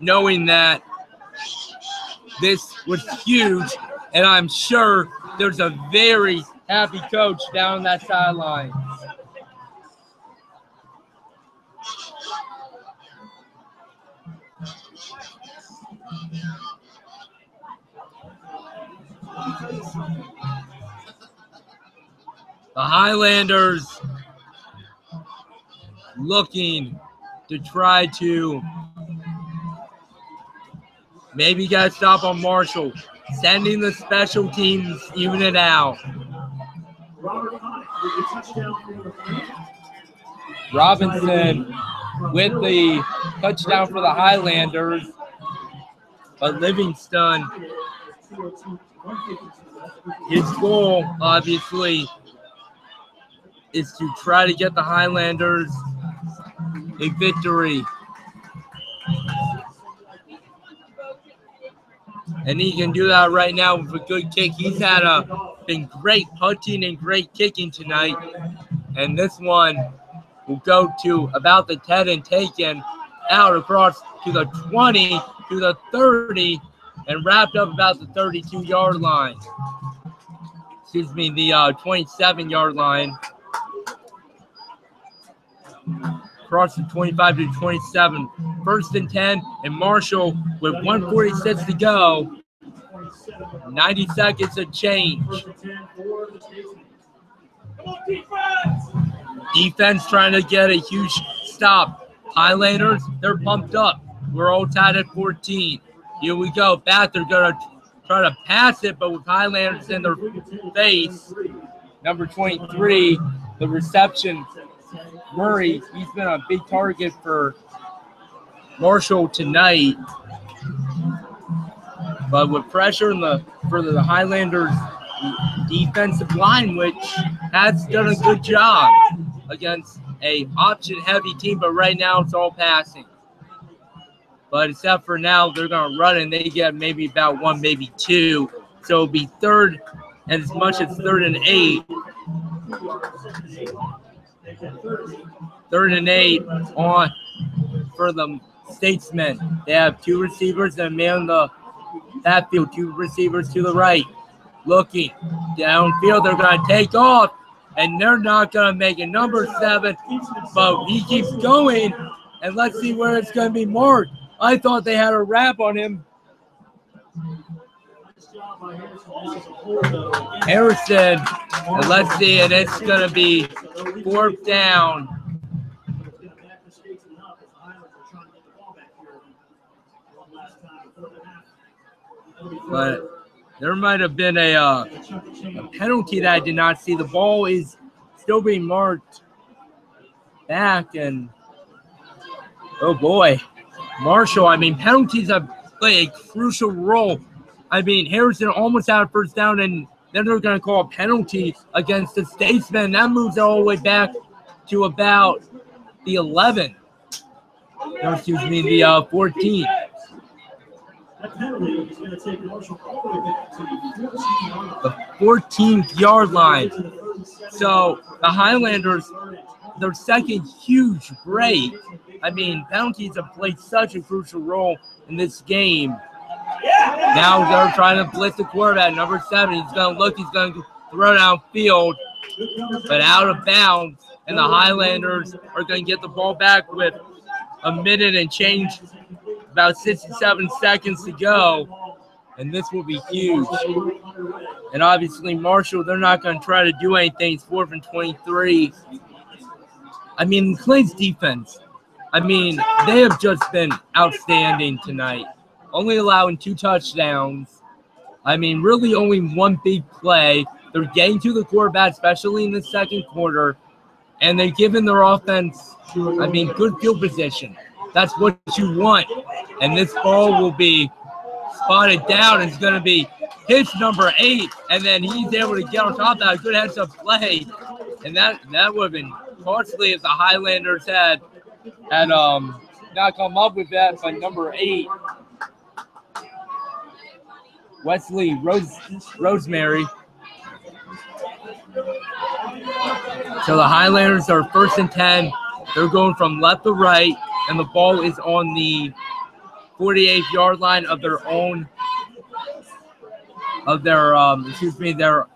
knowing that this was huge, and I'm sure there's a very happy coach down that sideline. The Highlanders looking to try to maybe get a stop on Marshall, sending the special teams even out. Robinson with the touchdown for the Highlanders, but Livingston, his goal obviously is to try to get the Highlanders a victory. And he can do that right now with a good kick. He's had a been great punting and great kicking tonight. And this one will go to about the 10 and taken out across to the 20, to the 30, and wrapped up about the 32 yard line. Excuse me, the uh, 27 yard line. Across the 25 to 27. First and 10, and Marshall with 146 to go. 90 seconds of change. Defense trying to get a huge stop. Highlanders, they're pumped up. We're all tied at 14. Here we go. Bath, they're going to try to pass it, but with Highlanders in their face, number 23, the reception, Murray, he's been a big target for Marshall tonight. But with pressure in the for the Highlanders defensive line, which has done a good job against a option heavy team, but right now it's all passing. But except for now, they're going to run and they get maybe about one, maybe two. So it'll be third and as much as third and eight. Third and eight on for the Statesmen. They have two receivers and a man on the backfield, two receivers to the right. Looking downfield, they're going to take off, and they're not going to make it. Number seven, but he keeps going, and let's see where it's going to be marked. I thought they had a wrap on him. Harrison, let's see, and it's going to be fourth down. But there might have been a, uh, a penalty that I did not see. The ball is still being marked back, and oh boy, Marshall. I mean, penalties have played a crucial role. I mean, Harrison almost had a first down, and then they're going to call a penalty against the Statesman. That moves all the way back to about the 11. No, excuse me, the uh, 14. The 14th yard line. So the Highlanders, their second huge break. I mean, penalties have played such a crucial role in this game. Now they're trying to blitz the quarterback, number seven. He's going to look, he's going to throw downfield, but out of bounds. And the Highlanders are going to get the ball back with a minute and change, about 67 seconds to go. And this will be huge. And obviously, Marshall, they're not going to try to do anything. It's fourth and 23. I mean, Clay's defense, I mean, they have just been outstanding tonight. Only allowing two touchdowns. I mean, really only one big play. They're getting to the quarterback, especially in the second quarter, and they're giving their offense, I mean, good field position. That's what you want. And this ball will be spotted down. It's going to be his number eight, and then he's able to get on top of that. Good heads up play. And that, that would have been costly if the Highlanders had had um not come up with that, but number eight, Wesley Rose Rosemary. So the Highlanders are first and ten. They're going from left to right, and the ball is on the 48 yard line of their own of their um excuse me their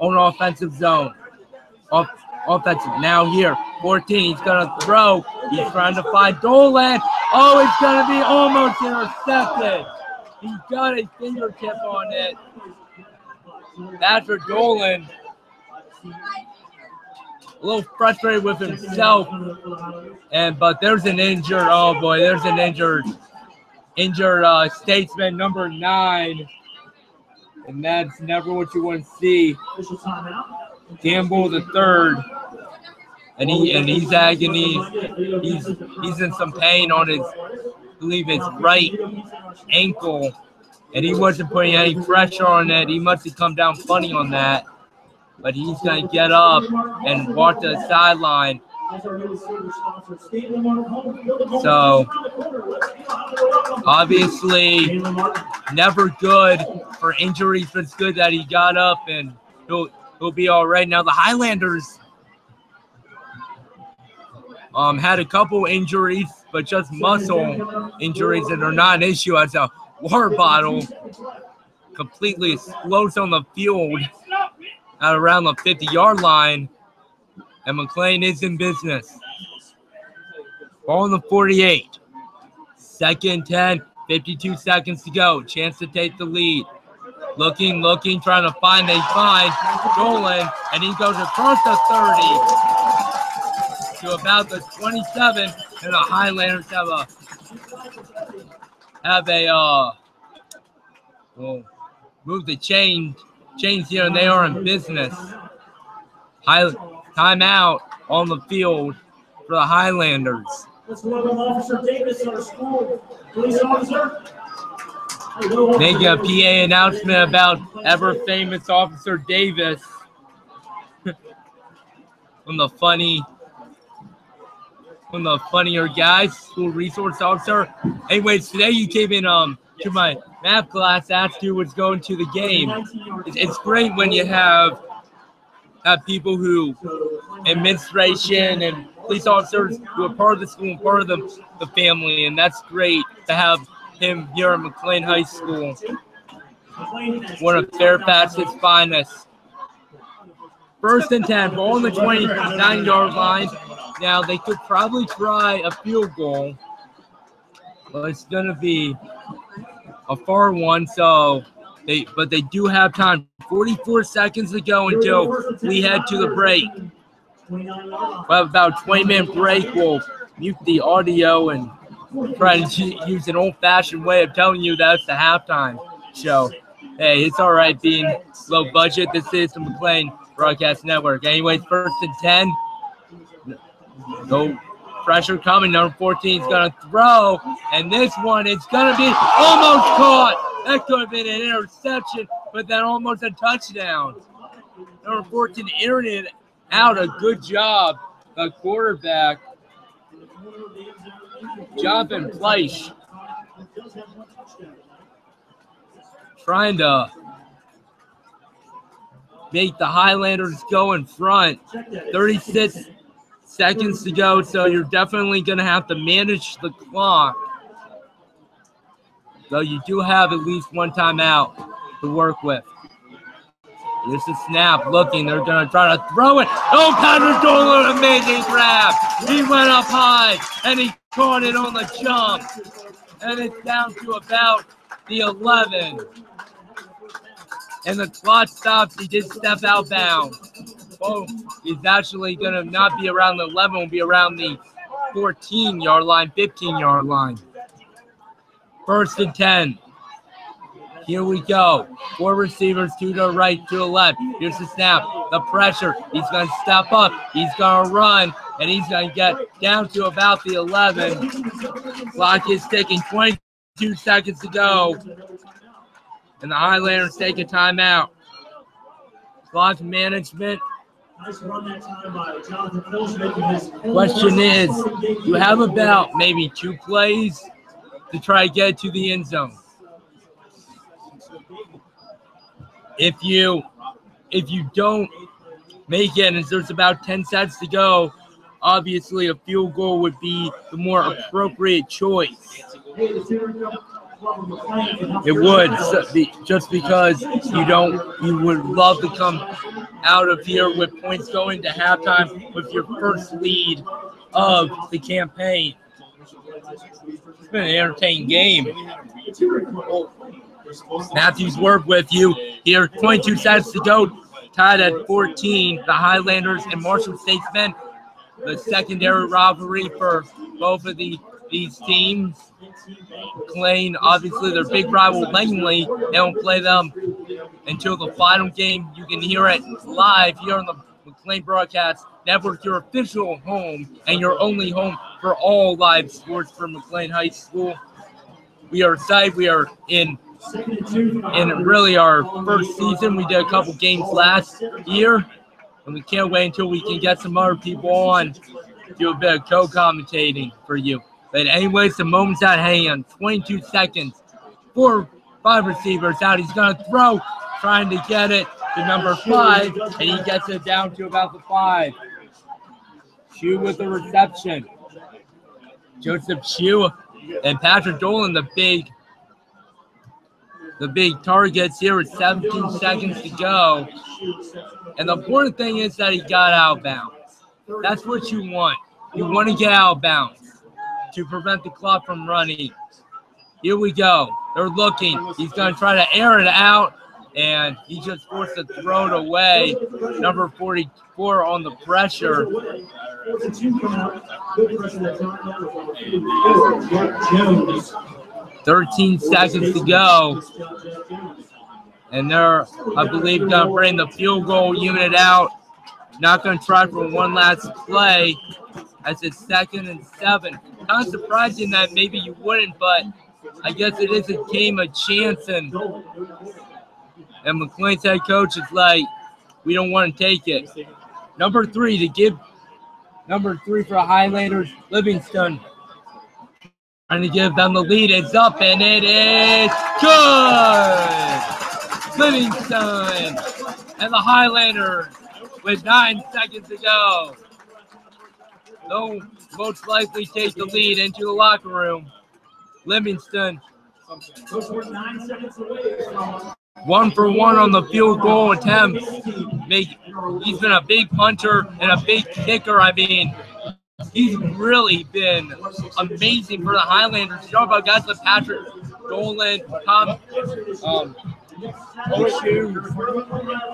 own offensive zone. Off, offensive now here 14 he's gonna throw he's trying to find Dolan oh it's gonna be almost intercepted he got a fingertip on it. Patrick Dolan. A little frustrated with himself. And but there's an injured oh boy there's an injured injured uh, statesman number nine. And that's never what you want to see. Gamble the third, and he and he's agony. He's he's in some pain on his, believe his right ankle, and he wasn't putting any pressure on it. He must have come down funny on that, but he's gonna get up and walk to the sideline. So obviously, never good for injuries, but it's good that he got up and he'll he'll be all right. Now the Highlanders um, had a couple injuries, but just muscle injuries that are not an issue as a water bottle completely explodes on the field at around the 50 yard line. And McLean is in business. Ball on the 48. Second 10, 52 seconds to go. Chance to take the lead. Looking, looking, trying to find. They find Dolan, and he goes across the 30 to about the 27. And the Highlanders have a have a uh, well, move the chain chains here, and they are in business. High timeout on the field for the Highlanders. Let's welcome Officer Davis, our school police officer. Making a PA announcement about ever famous Officer Davis. [LAUGHS] From the funny, from the funnier guys, school resource officer. Anyways, today you came in um to my math class, asked you what's going to the game. It's, it's great when you have have people who administration and police officers who are part of the school and part of the, the family, and that's great to have him here at McLean High School. One of Fairfax's finest. First and 10, ball on the 29 yard line. Now, they could probably try a field goal, but it's going to be a far one. So They but they do have time. 44 seconds to go until we head to the break. We'll have about 20 minute break. We'll mute the audio and try to use an old fashioned way of telling you that's the halftime show. Hey, it's all right being low budget. This is the McLean Broadcast Network. Anyways, first and 10. No pressure coming. Number 14 is going to throw. And this one it's going to be almost caught. That could have been an interception, but then almost a touchdown. Number 14 airing it out. A good job. The quarterback, Jonathan Fleisch, trying to make the Highlanders go in front. 36 seconds to go, so you're definitely going to have to manage the clock. Though you do have at least one timeout to work with. Here's the snap. Looking, they're going to try to throw it. Oh, Patrick Dolan, amazing grab. He went up high and he caught it on the jump. And it's down to about the 11. And the clock stops. He did step out bounds. Oh, he's actually going to not be around the 11, will be around the 14 yard line, 15 yard line. First and 10. Here we go. Four receivers, two to the right, to the left. Here's the snap. The pressure. He's going to step up. He's going to run, and he's going to get down to about the 11. Clock is ticking. 22 seconds to go. And the Highlanders take a timeout. Clock management. Nice run that time by Jonathan Phillips. Question is, you have about maybe two plays to try to get to the end zone. If you if you don't make it and there's about 10 sets to go, obviously a field goal would be the more appropriate choice. It would just because you don't you would love to come out of here with points going to halftime with your first lead of the campaign. It's been an entertaining game. Matthews Word with you here. 22 seconds to go. Tied at 14. The Highlanders and Marshall Statesmen. The secondary rivalry for both of the these teams. McLean, obviously, their big rival Langley. They don't play them until the final game. You can hear it live here on the McLean Broadcast Network, your official home and your only home for all live sports for McLean High School. We are excited. We are in in really our first season. We did a couple games last year, and we can't wait until we can get some other people on, do a bit of co-commentating for you. But anyways, the moment's at hand. 22 seconds. Four, five receivers out. He's gonna throw, trying to get it to number five, and he gets it down to about the five. Chu with the reception. Joseph Chu and Patrick Dolan, the big the big targets here with 17 seconds to go. And the important thing is that he got out of bounds. That's what you want. You want to get out of bounds to prevent the clock from running. Here we go. They're looking. He's going to try to air it out, and he just forced to throw it away. Number 44 on the pressure. 13 seconds to go. And they're, I believe, going to bring the field goal unit out. Not going to try for one last play as it's second and seven. Not surprising that maybe you wouldn't, but I guess it is a game of chance. And, and McLean's head coach is like, we don't want to take it. Number three to give number three for Highlanders, Livingston. Trying to give them the lead. It's up and it is good. Livingston and the Highlanders with nine seconds to go. They'll most likely take the lead into the locker room. Livingston one for one on the field goal attempt. Make, he's been a big punter and a big kicker. I mean, he's really been amazing for the Highlanders. You talk about guys like Patrick Dolan, Tom, um, Shoes,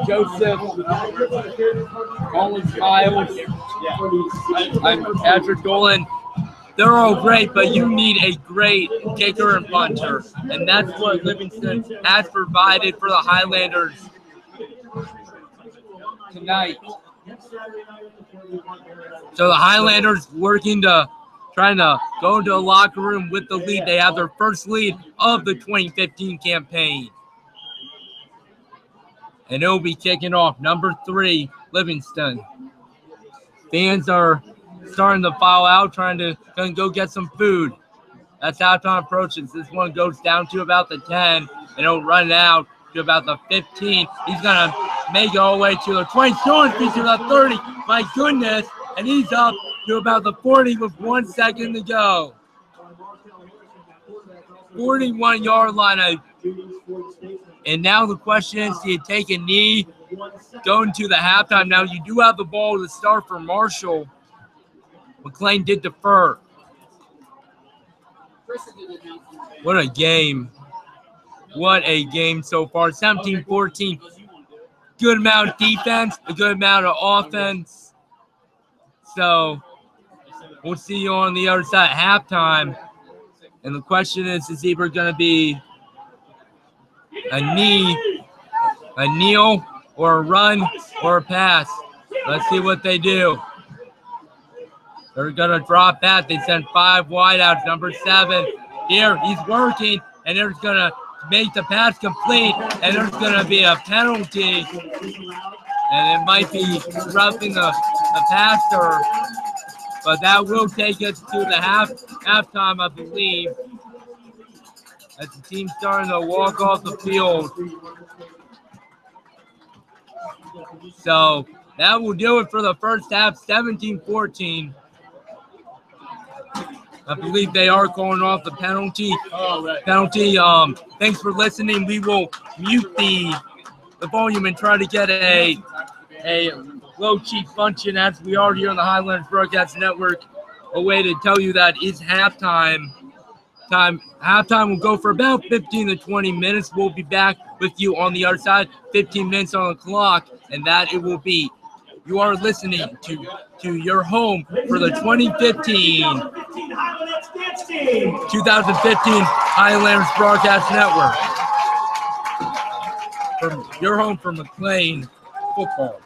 Joseph, Colin Miles, I'm Patrick Dolan. They're all great, but you need a great kicker and punter. And that's what Livingston has provided for the Highlanders tonight. So the Highlanders working to trying to go into the locker room with the lead. They have their first lead of the 2015 campaign. And it'll be kicking off number three, Livingston. Fans are starting to file out, trying to go get some food. That's halftime approaches. This one goes down to about the 10, and it'll run out to about the 15. He's gonna make it all the way to the 20, Stormsby to the 30. My goodness, and he's up to about the 40 with one second to go. 41 yard line. And now the question is do you take a knee going to the halftime? Now you do have the ball to start for Marshall. McLean did defer. What a game. What a game so far. 17 14. Good amount of defense, a good amount of offense. So we'll see you on the other side at halftime. And the question is is either going to be a knee, a kneel, or a run, or a pass. Let's see what they do. They're going to drop that. They send five wideouts. Number seven here. He's working, and they're going to make the pass complete, and there's going to be a penalty. And it might be roughing the, the passer, but that will take us to the half halftime, I believe. As the team's starting to walk off the field. So that will do it for the first half, 17 14. I believe they are going off the penalty. Penalty. Um, thanks for listening. We will mute the the volume and try to get a a low cheap function as we are here on the Highlands Broadcast Network. A way to tell you that is halftime. Time halftime will go for about 15 to 20 minutes. We'll be back with you on the other side. 15 minutes on the clock, and that it will be. You are listening to to your home for the 2015 2015 Highlanders Broadcast Network. From your home for McLean football.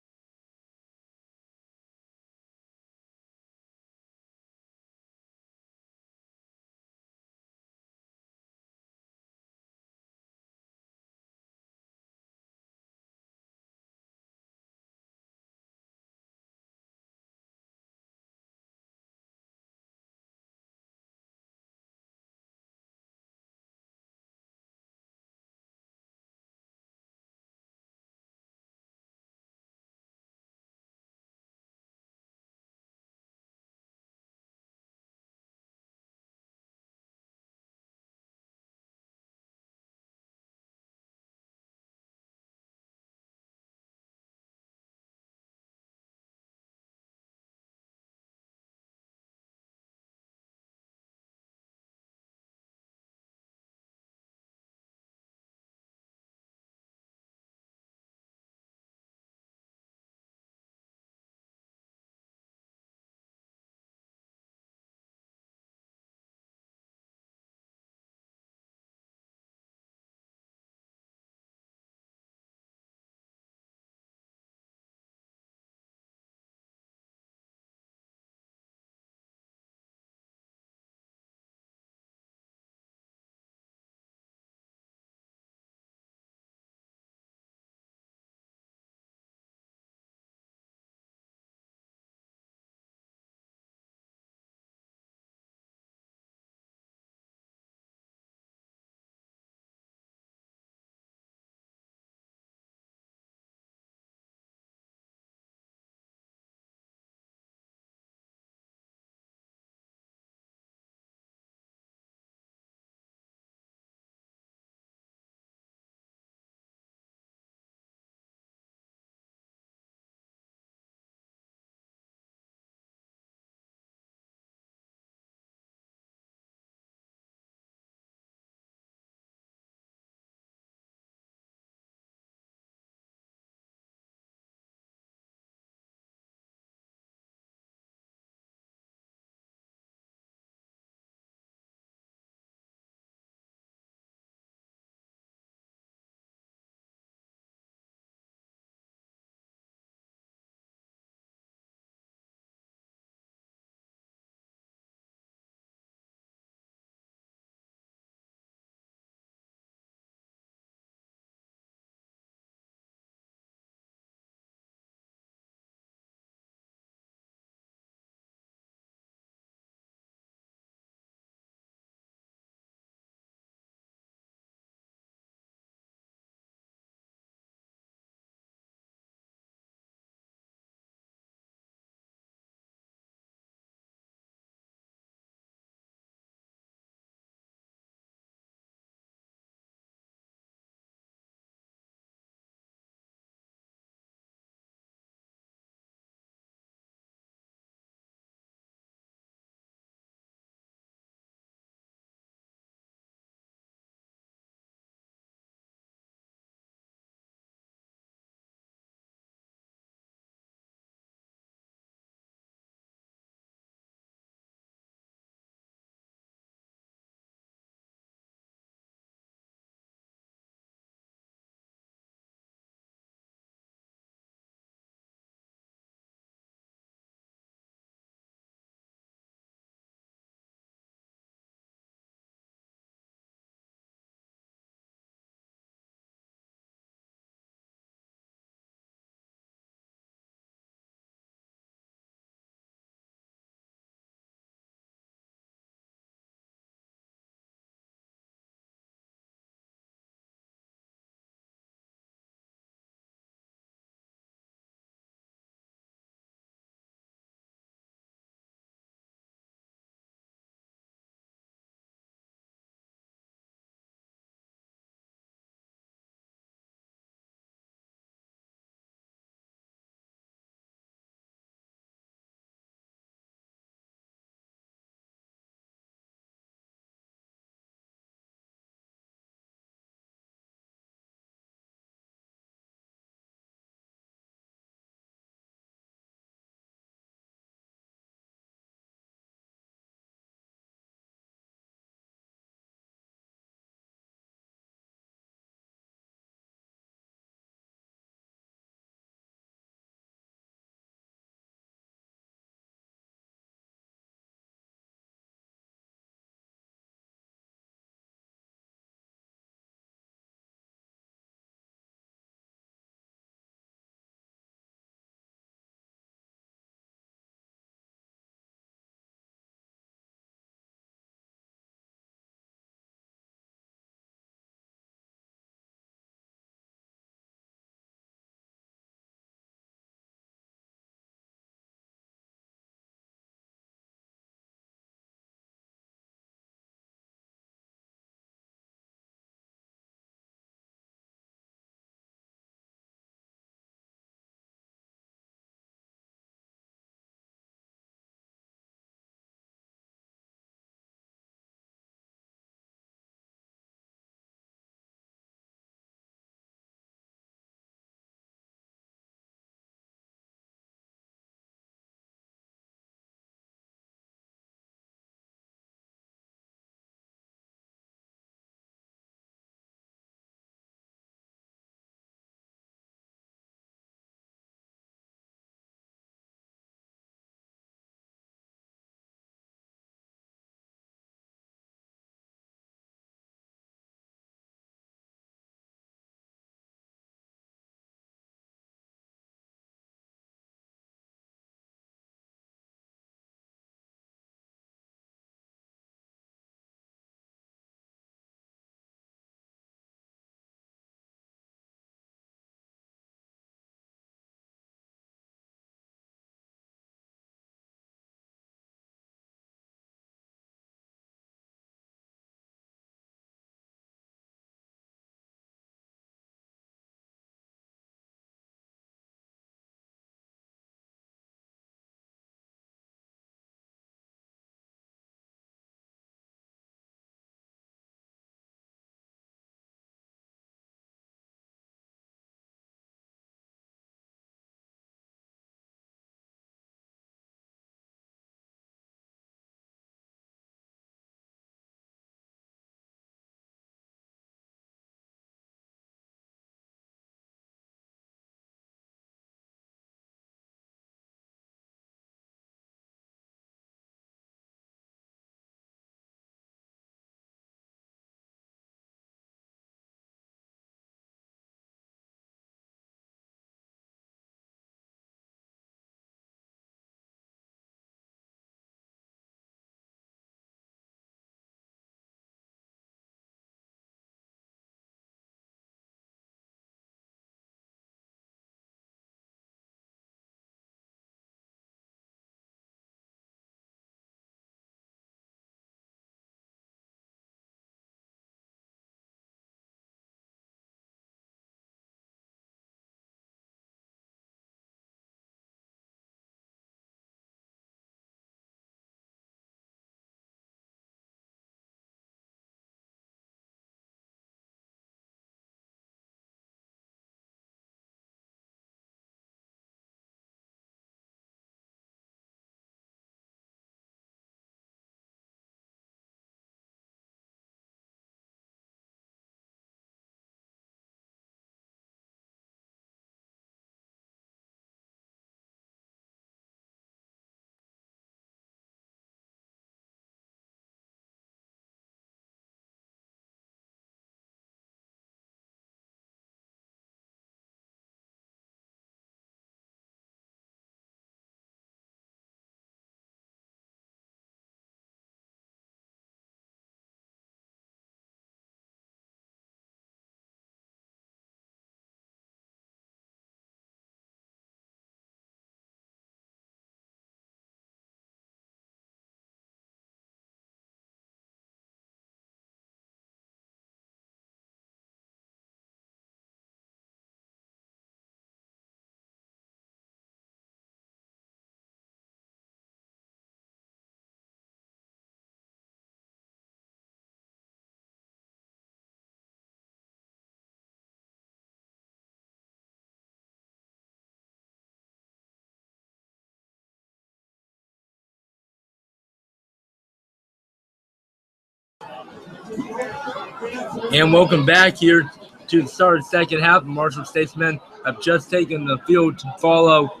And welcome back here to the start of the second half. Marshall Statesmen have just taken the field to follow.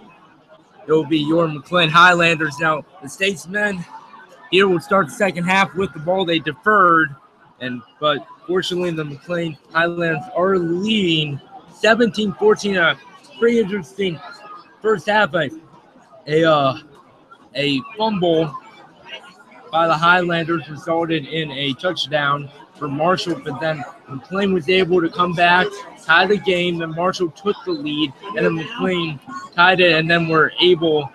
It will be your McLean Highlanders. Now, the Statesmen here will start the second half with the ball they deferred. And but fortunately, the McLean Highlanders are leading 17-14. A pretty interesting first half. A a, uh, a fumble by the Highlanders resulted in a touchdown for Marshall, but then McLean was able to come back, tie the game. Then Marshall took the lead, and then McLean tied it, and then were able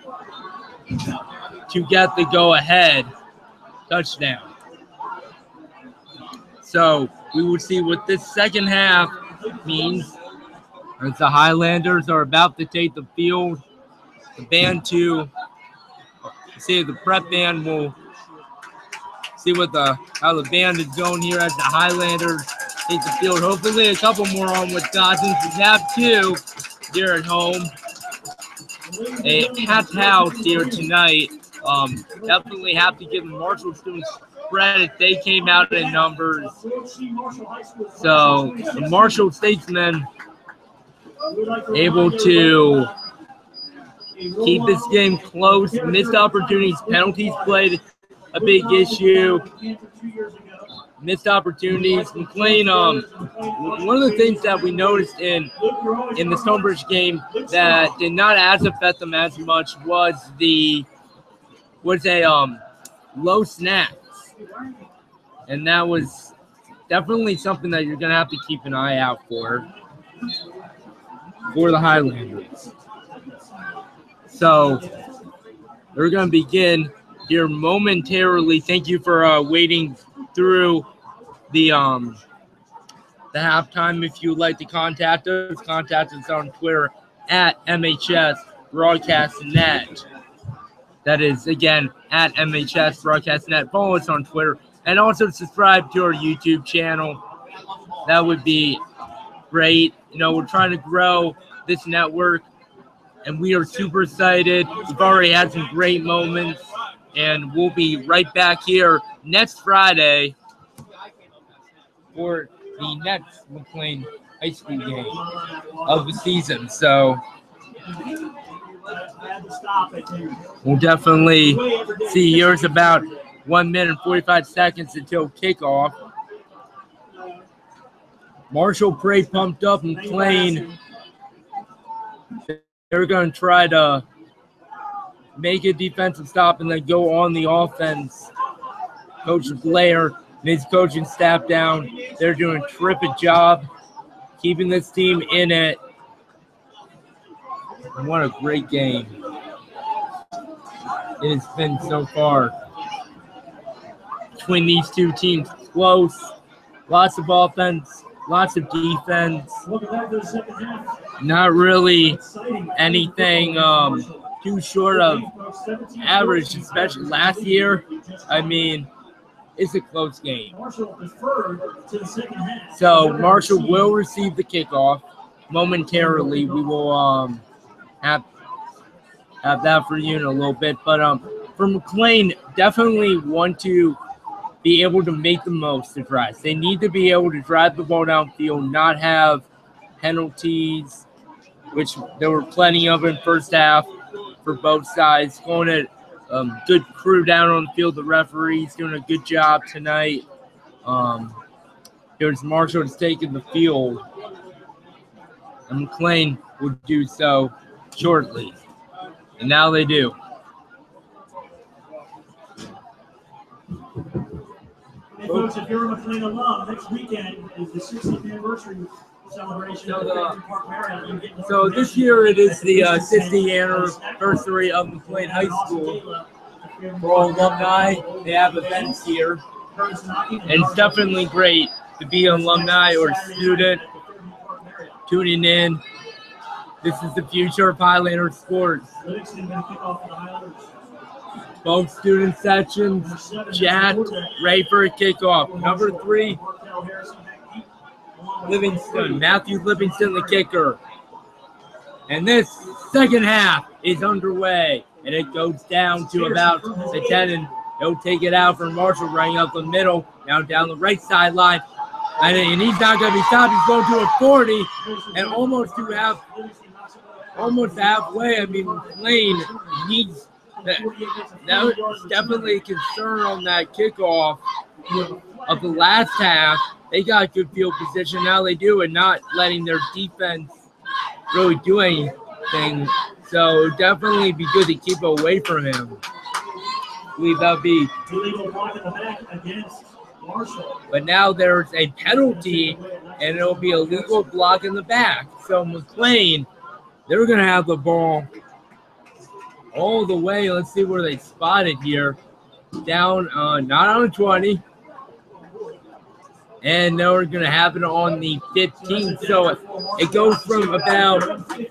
to get the go ahead touchdown. So we will see what this second half means as the Highlanders are about to take the field. The band to see the prep band will see what the how the band is going here as the Highlanders take the field. Hopefully, a couple more on with Wisconsin to have two here at home. A packed house here tonight. Um, definitely have to give the Marshall students credit. They came out in numbers. So the Marshall Statesmen able to keep this game close. Missed opportunities, penalties played a big issue. Missed opportunities. McLean, um, one of the things that we noticed in in the Stonebridge game that did not as affect them as much was the was a um low snaps, and that was definitely something that you're gonna have to keep an eye out for for the Highlanders. So we're gonna begin here momentarily. Thank you for uh, waiting through the um the halftime. If you would like to contact us, contact us on Twitter at MHS Broadcast Net. That is again at MHS Broadcast Net. Follow us on Twitter and also subscribe to our YouTube channel. That would be great. You know, we're trying to grow this network and we are super excited. We've already had some great moments and we'll be right back here next Friday for the next McLean High School game of the season. So we'll definitely see. Here's about one minute and 45 seconds until kickoff. Marshall Prey pumped up and playing. They're going to try to make a defensive stop and then go on the offense. Coach Blair and his coaching staff down, they're doing a terrific job keeping this team in it. And what a great game it has been so far between these two teams. Close, lots of offense, lots of defense. Not really anything um, too short of average, especially last year. I mean, it's a close game. So Marshall will receive the kickoff momentarily. We will um, have have that for you in a little bit. But um, for McLean, definitely want to be able to make the most of drives. They need to be able to drive the ball downfield, not have penalties, which there were plenty of in first half for both sides. Going at um, good crew down on the field. The referees doing a good job tonight. Um, here's Marshall is taking the field, and McLean will do so shortly. And now they do. Hey, folks, if you're a McLean alum, next weekend is the 60th anniversary celebration of the Park Marriott. You get more So this year it is the uh, It's gonna 60th anniversary of McLean High School. For all alumni, they have events here. And it's definitely great to be an alumni or student tuning in. This is the future of Highlander sports. Livingston gonna kick off for. Both student sections for a kickoff. Number three, Markel Harrison McPeak, along with Livingston, Matthew Livingston, the kicker. And this second half is underway, and it goes down to about the 10 and He'll take it out for Marshall running up the middle, now down the right sideline. And, and he's not going to be stopped. He's going to a 40 and almost to half, almost halfway. I mean, Lane needs that. That was definitely a concern on that kickoff of the last half. They got good field position. Now they do, and not letting their defense really do anything. So definitely be good to keep away from him. I believe that'd be. But now there's a penalty, and it'll be a legal block in the back. So McLean, they're gonna have the ball all the way. Let's see where they spot it here. Down, uh, not on the 20. And they're going to have it on the 15. So it, goes from about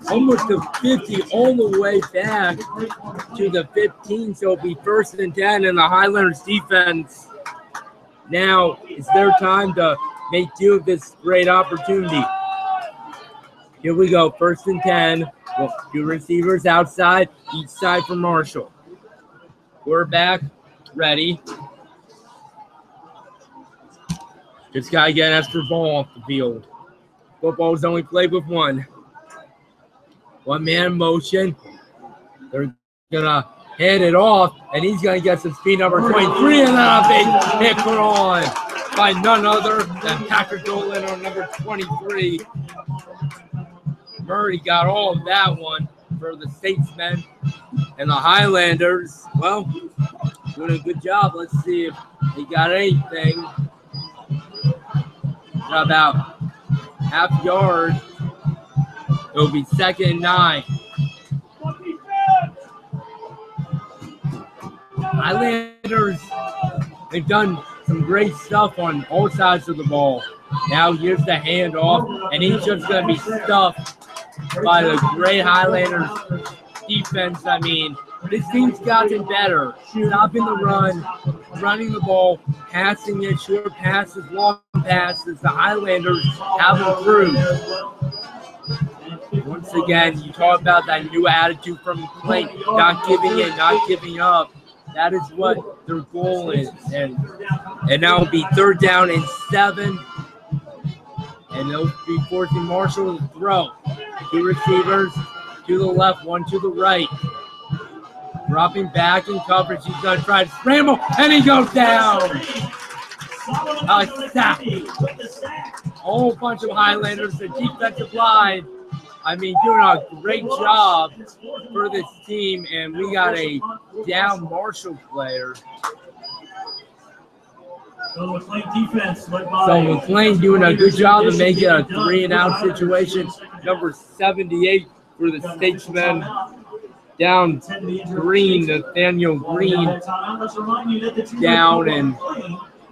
almost the 50 all the way back to the 15. So it'll be first and 10. And the Highlanders defense now it's their time to make do of this great opportunity. Here we go. First and 10. Well, two receivers outside, each side for Marshall. We're back, ready. Just got to get an extra ball off the field. Football is only played with one. One man motion. They're going to head it off, and he's going to get some speed number 23, and a big hit put on by none other than Patrick Dolan on number 23. Murray got all of that one for the Statesmen and the Highlanders. Well, doing a good job. Let's see if they got anything. About half yard. It'll be second and nine. Highlanders, they've done some great stuff on all sides of the ball. Now here's the handoff, and he's just going to be stuffed by the great Highlanders defense. I mean, this team's gotten better. Stopping the run, running the ball, passing it, short passes, long passes. The Highlanders have improved. Once again, you talk about that new attitude from McLean, not giving in, not giving up. That is what their goal is. And and now it'll be third down and seven. And they'll be forcing Marshall to throw. Two receivers to the left, one to the right. Dropping back in coverage. He's going to try to scramble, and he goes down. A sack. A whole bunch of Highlanders, the defensive line. I mean, doing a great job for this team, and we got a down Marshall player. So McLean defense led by. So McLean doing a good job to make it a three and out situation. Number 78 for the Statesmen. Down Green, Nathaniel Green down, and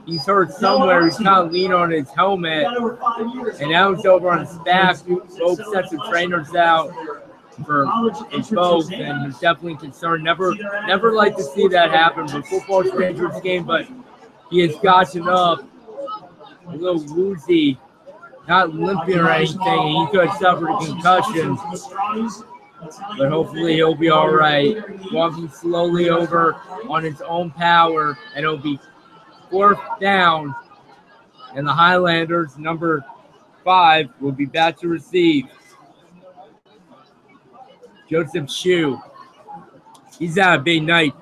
he's hurt somewhere. He's kind of leaning on his helmet, and now he's over on his back. Both sets of trainers out for his both, and he's definitely concerned. Never, never like to see that happen. But football's a dangerous game, but he has gotten up a little woozy, not limping or anything. He could have suffered a concussion, but hopefully he'll be all right. Walking slowly over on his own power, and it'll be fourth down. And the Highlanders, number five, will be back to receive. Joseph Shue. He's had a big night.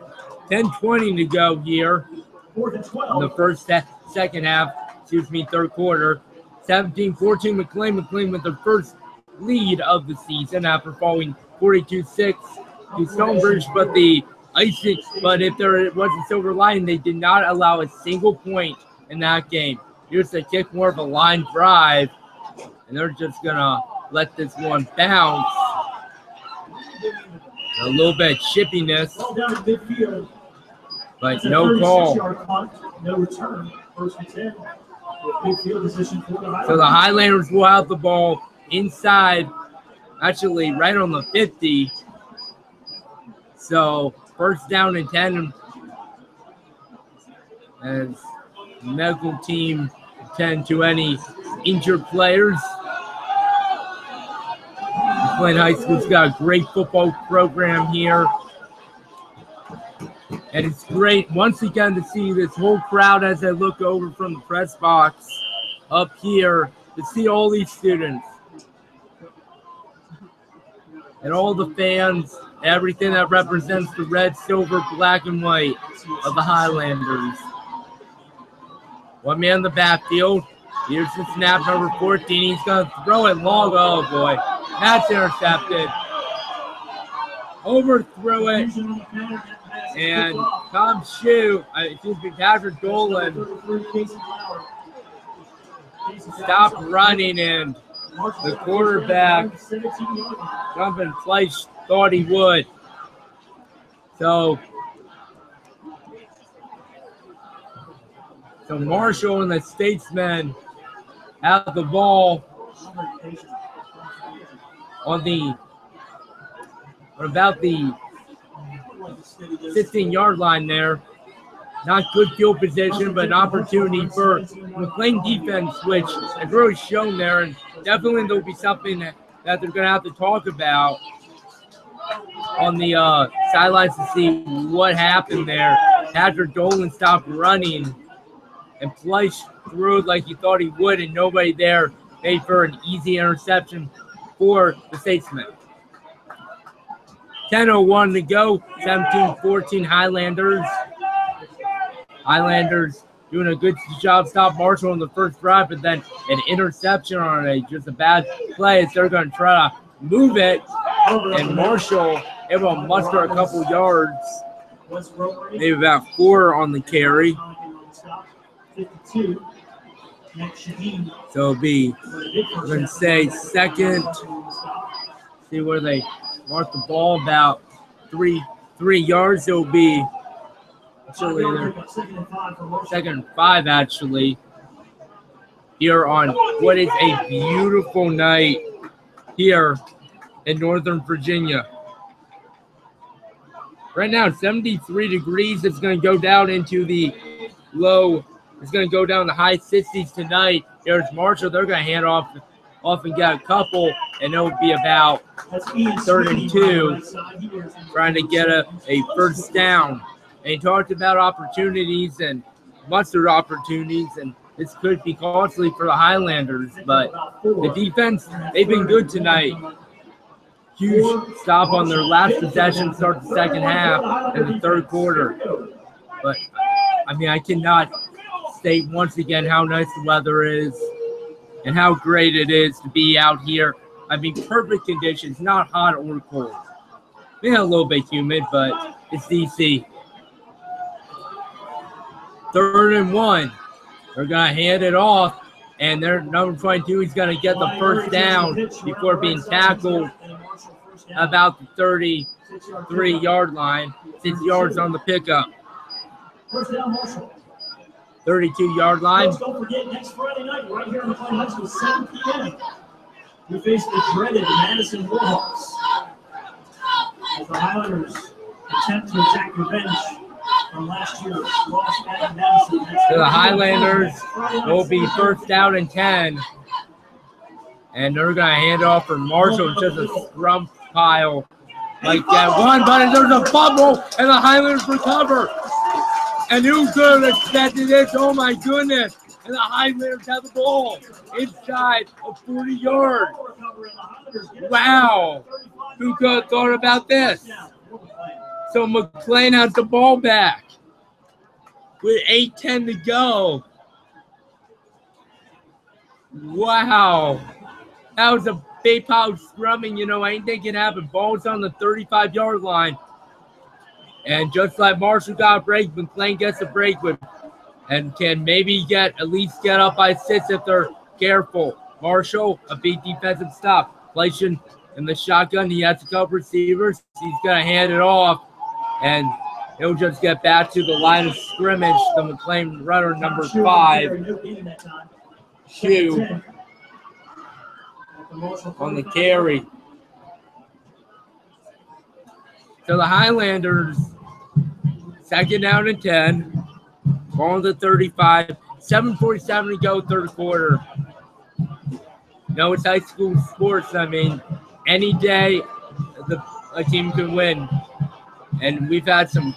10 20 to go here in the first, se- second half, excuse me, third quarter. 17 14 McLean. McLean with their first lead of the season after falling 42 6 to Stone Bridge. But the icing, but if there was a silver lining, they did not allow a single point in that game. Here's the kick, more of a line drive, and they're just gonna let this one bounce. A little bit chippiness, but no call. no return. First and 10. With position So the. Highlanders will have the ball inside, actually right on the 50. So first down and 10 as medical team tend to any injured players. McLean High School's got a great football program here. And it's great once again to see this whole crowd as I look over from the press box up here to see all these students and all the fans, everything that represents the red, silver, black, and white of the Highlanders. One man in the backfield. Here's the snap number 14. He's going to throw it long. Oh, boy. That's intercepted. Overthrew it. And Tom Shue, uh, excuse me, Patrick Dolan stopped running and the quarterback, Jumping Fleisch, thought he would. So, so Marshall and the Statesmen have the ball on the about the 15 yard line there. Not good field position, but an opportunity for McLean defense, which has really shown there. And definitely there'll be something that, that they're going to have to talk about on the uh, sidelines to see what happened there. Patrick Dolan stopped running and Fleisch through like he thought he would, and nobody there made for an easy interception for the Statesmen. 10.01 to go, 17 14 Highlanders. Highlanders doing a good job stop Marshall on the first drive, but then an interception on a just a bad play they're going to try to move it. And Marshall able to muster a couple yards, maybe about four on the carry. So it'll be, we're going to say second. See where they mark the ball about three three yards. It'll be actually uh, second and five actually here on what is a beautiful night here in Northern Virginia. Right now, 73 degrees. It's going to go down into the low. It's going to go down the high 60s tonight. There's Marshall. They're going to hand off, off and get a couple, and it'll be about third and two, trying to get a, a first down. He talked about opportunities and mustard opportunities, and this could be costly for the Highlanders. But the defense, they've been good tonight. Huge stop on their last possession, start the second half and the third quarter. But I mean, I cannot state once again how nice the weather is and how great it is to be out here. I mean, perfect conditions, not hot or cold. Maybe a little bit humid, but it's DC. Third and one. They're going to hand it off, and their number 22 is going to get the first down before being tackled about the 33 yard line, six yards on the pickup. 32 yard line. Don't forget, next Friday night, right here in the High School, 7 p.m., we face the dreaded Madison Warhawks. As the Highlanders attempt to exact revenge from last Madison. To the Highlanders will be first down and 10. And they're going to hand off for Marshall, It's just a scrum pile like that. One, but there's a fumble, and the Highlanders recover. And who could have expected this? Oh my goodness. And the Highlanders have the ball inside of 40 yards. Wow. Who could have thought about this? So McLean has the ball back with 8-10 to go. Wow. That was a big pile scrumming. You know, anything can happen. Ball's on the 35 yard line. And just like Marshall got a break, McLean gets a break with and can maybe get at least get up by six if they're careful. Marshall, a big defensive stop. Placing in the shotgun. He has a couple receivers. He's gonna hand it off. And he'll just get back to the line of scrimmage. The McLean runner number five. Shue on the carry. So the Highlanders, second down and 10, ball the 35, 7.47 to go, third quarter. No, it's high school sports. I mean, any day the, a team can win. And we've had some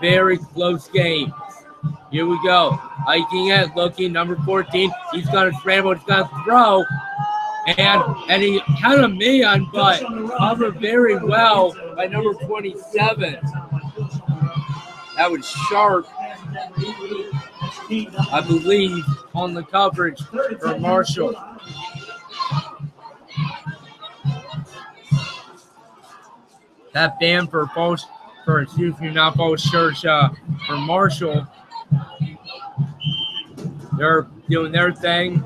very close games. Here we go. Hiking it, looking, number 14. He's going to scramble, he's going to throw. And and he had a man, but covered very well by number 27. That was sharp, I believe, on the coverage for Marshall. That band for Falls, for excuse me, not Falls Church, uh, for Marshall. They're doing their thing.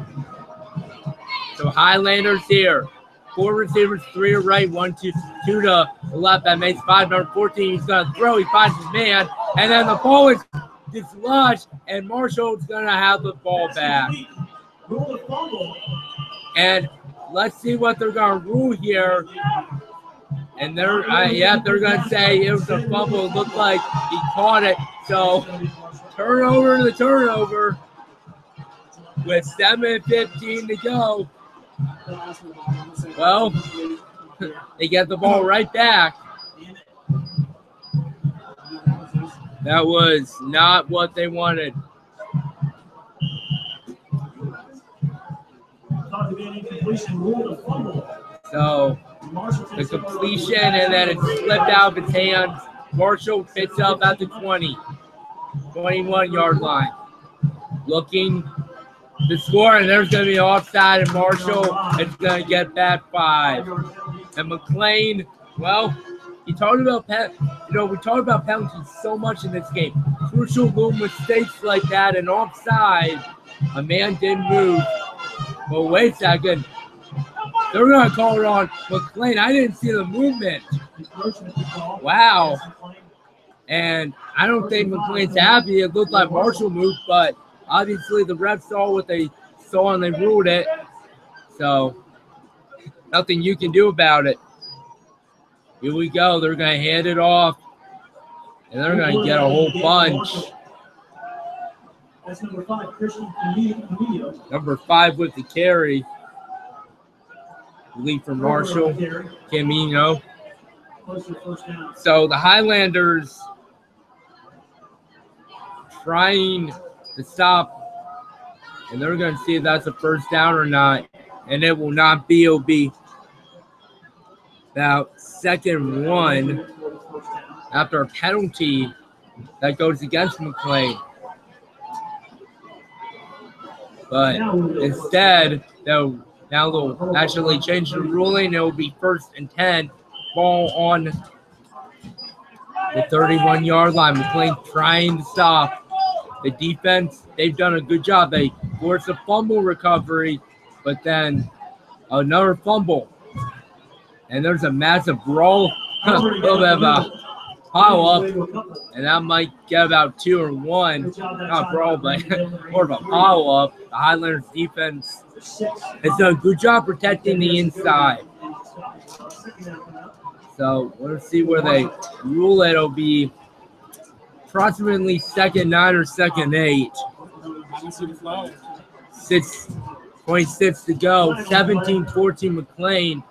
So Highlanders here. Four receivers, three to right, one, two, two to the left. That makes five. Number 14, he's to throw. He finds his man. And then the ball is dislodged, and Marshall's going to have the ball back. And let's see what they're going to rule here. And they're, uh, yeah, they're to say it was a fumble. It looked like he caught it. So turnover the turnover with 7.15 to go. Well, [LAUGHS] they get the ball right back. That was not what they wanted. So the completion and then it slipped out of his hands. Marshall picks up at the 20, 21 yard line. Looking to score, and there's going to be offside, and Marshall is going to get that five. And McLean, well, he talked about pet. You know, we talked about penalties so much in this game. Crucial little mistakes like that, and offside, a man didn't move. But wait a second, they're going to call it on McLean. I didn't see the movement. Wow. And I don't think McLean's happy. It looked like Marshall moved, but obviously the refs saw what they saw and they ruled it. So nothing you can do about it. Here we go. They're going to hand it off, and they're going to get a whole bunch. That's number five, Christian. Number five with the carry. Lead from Marshall, Camino. So the Highlanders trying to stop, and they're going to see if that's a first down or not. And it will not be. It'll be about second one after a penalty that goes against McLean. But instead, they'll now they'll actually change the ruling. It will be first and 10, ball on the 31 yard line. McLean trying to stop. The defense, they've done a good job. They forced a fumble recovery, but then another fumble. And there's a massive brawl, a little bit of a pile up, and that might get about two or one. Not brawl, but [LAUGHS] more of a pile up. The Highlanders defense done a good job protecting the inside. So we'll see where they rule it. It'll be approximately second nine or second eight. Six point six to go. 17-14 McLean.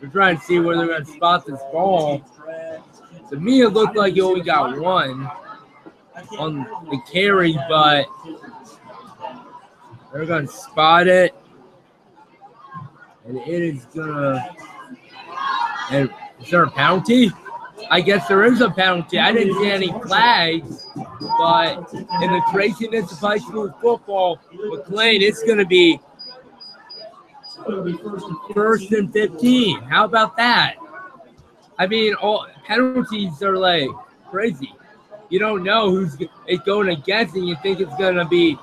We're trying to see where they're going to spot this ball. To me, it looked like you only got one on the carry, but they're going to spot it. And it is to. And is there a penalty? I guess there is a penalty. I didn't see any flags, but in the craziness of high school football, McLean, it's going to be first and 15. How about that? I mean, all penalties are like crazy. You don't know who's it's going against, and you think it's going to be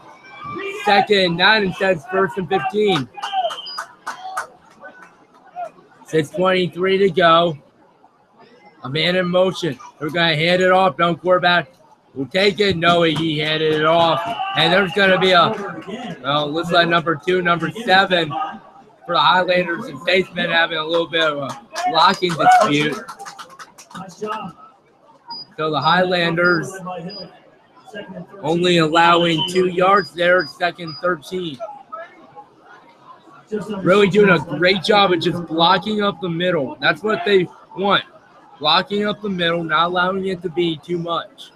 second and nine instead of first and 15. 6.23 to go. A man in motion. They're going to hand it off. Don't quarterback will take it. No, he handed it off. And there's going to be a, well, looks like number two, number seven for the Highlanders and Baseman having a little bit of a blocking dispute. So the Highlanders only allowing two yards there, second 13. Really doing a great job of just blocking up the middle. That's what they want. Blocking up the middle, not allowing it to be too much.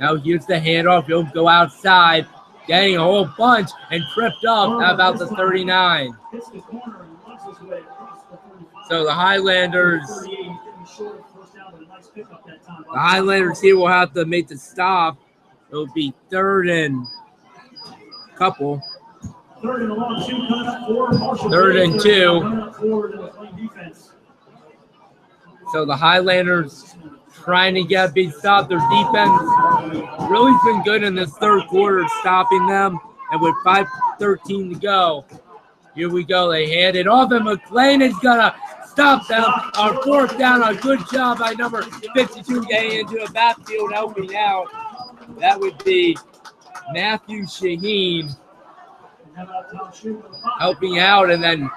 Now here's the handoff. He'll go outside, getting a whole bunch and tripped up at about the 39. Hits the corner and runs his way across the 35. So the Highlanders, 38, getting short of first down, but a nice pickup that time by the Highlanders here will have to make the stop. It'll be third and couple. Third and long two coming up for Marshall. Third and two. Coming up forward in the playing defense. So the Highlanders trying to get a big stop. Their defense really been good in this third quarter, stopping them. And with 5:13 to go, here we go. They hand it off, and McLean is gonna stop them Our fourth down. A good job by number 52 getting into the backfield, helping out. That would be Matthew Shaheen helping out, and then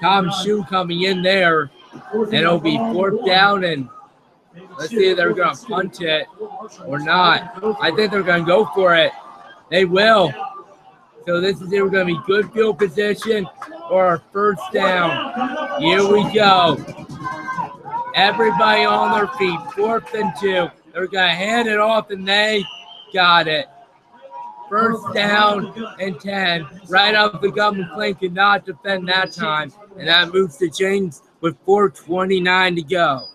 Tom Shue coming in there, and it'll be fourth down and. Let's see if they're and two. punt it or not. going to I think they're going to go for it. They will. So this is either going to be good field position or a first down. Here we go. Everybody on their feet. Fourth and two. They're going to hand it off, and they got it. First oh, down and 10. Right off the gun, McLean could not defend that time. And that moves to James with 4.29 to go.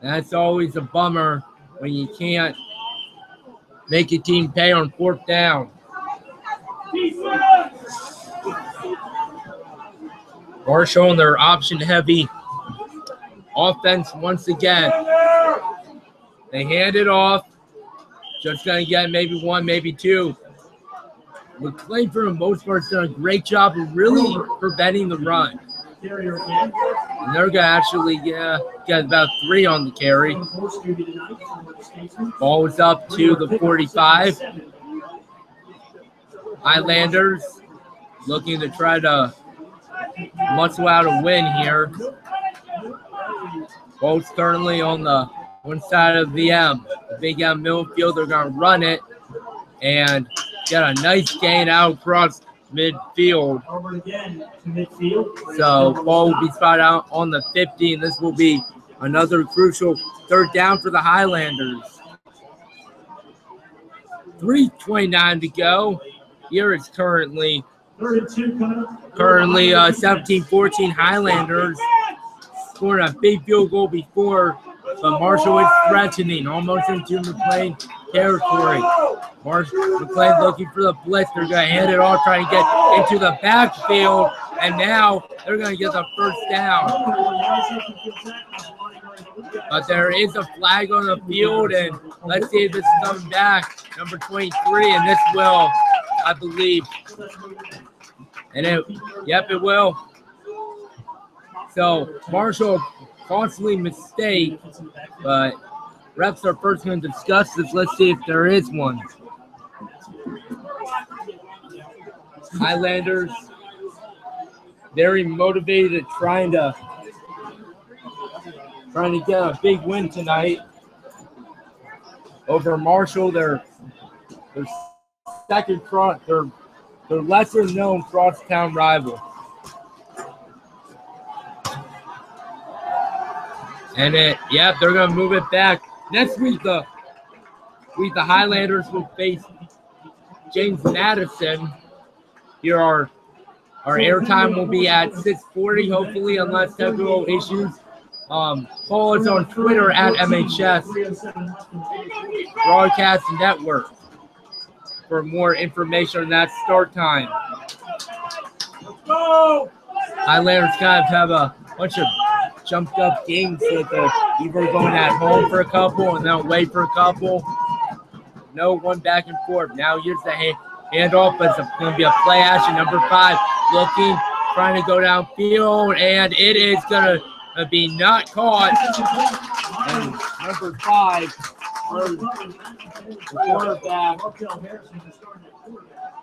That's always a bummer when you can't make a team pay on fourth down. Marshall and their option heavy offense once again. They hand it off. Just gonna get maybe one, maybe two. McLean, for the most part, has done a great job of really preventing the run. And they're gonna actually yeah, get about three on the carry. Ball was up to the 45. Highlanders looking to try to muscle out a win here. Both certainly on the one side of the M. The big M Millfield, they're going to run it and get a nice gain out across midfield. Midfield. So ball will be spotted out on the 50, and this will be another crucial third down for the Highlanders. 3.29 to go. Here it's currently currently uh, 17-14 Highlanders scored a big field goal before, but Marshall is threatening, almost into McLean territory. Marshall McLean looking for the blitz. They're going to hand it off, trying to get into the backfield, and now they're going to get the first down. But there is a flag on the field, and let's see if is coming back. Number 23, and this will, I believe, and it, yep, it will. So Marshall constantly mistake, but refs are first going to discuss this. Let's see if there is one. Highlanders very motivated, trying to trying to get a big win tonight over Marshall. Their their second cross, their their lesser known crosstown rival. And it, yeah, they're gonna move it back next week. The week the Highlanders will face James Madison. Here our our airtime will be at 6:40, hopefully, unless technical issues. Um, follow us on Twitter at MHS Broadcast Network for more information on that start time. Highlanders kind of have a bunch of jumped up games that they're either going at home for a couple and then away for a couple. No one back and forth. Now here's the hand, handoff, it's going to be a play action. Number five looking, trying to go downfield, and it is going to be not caught. And number five, the quarterback,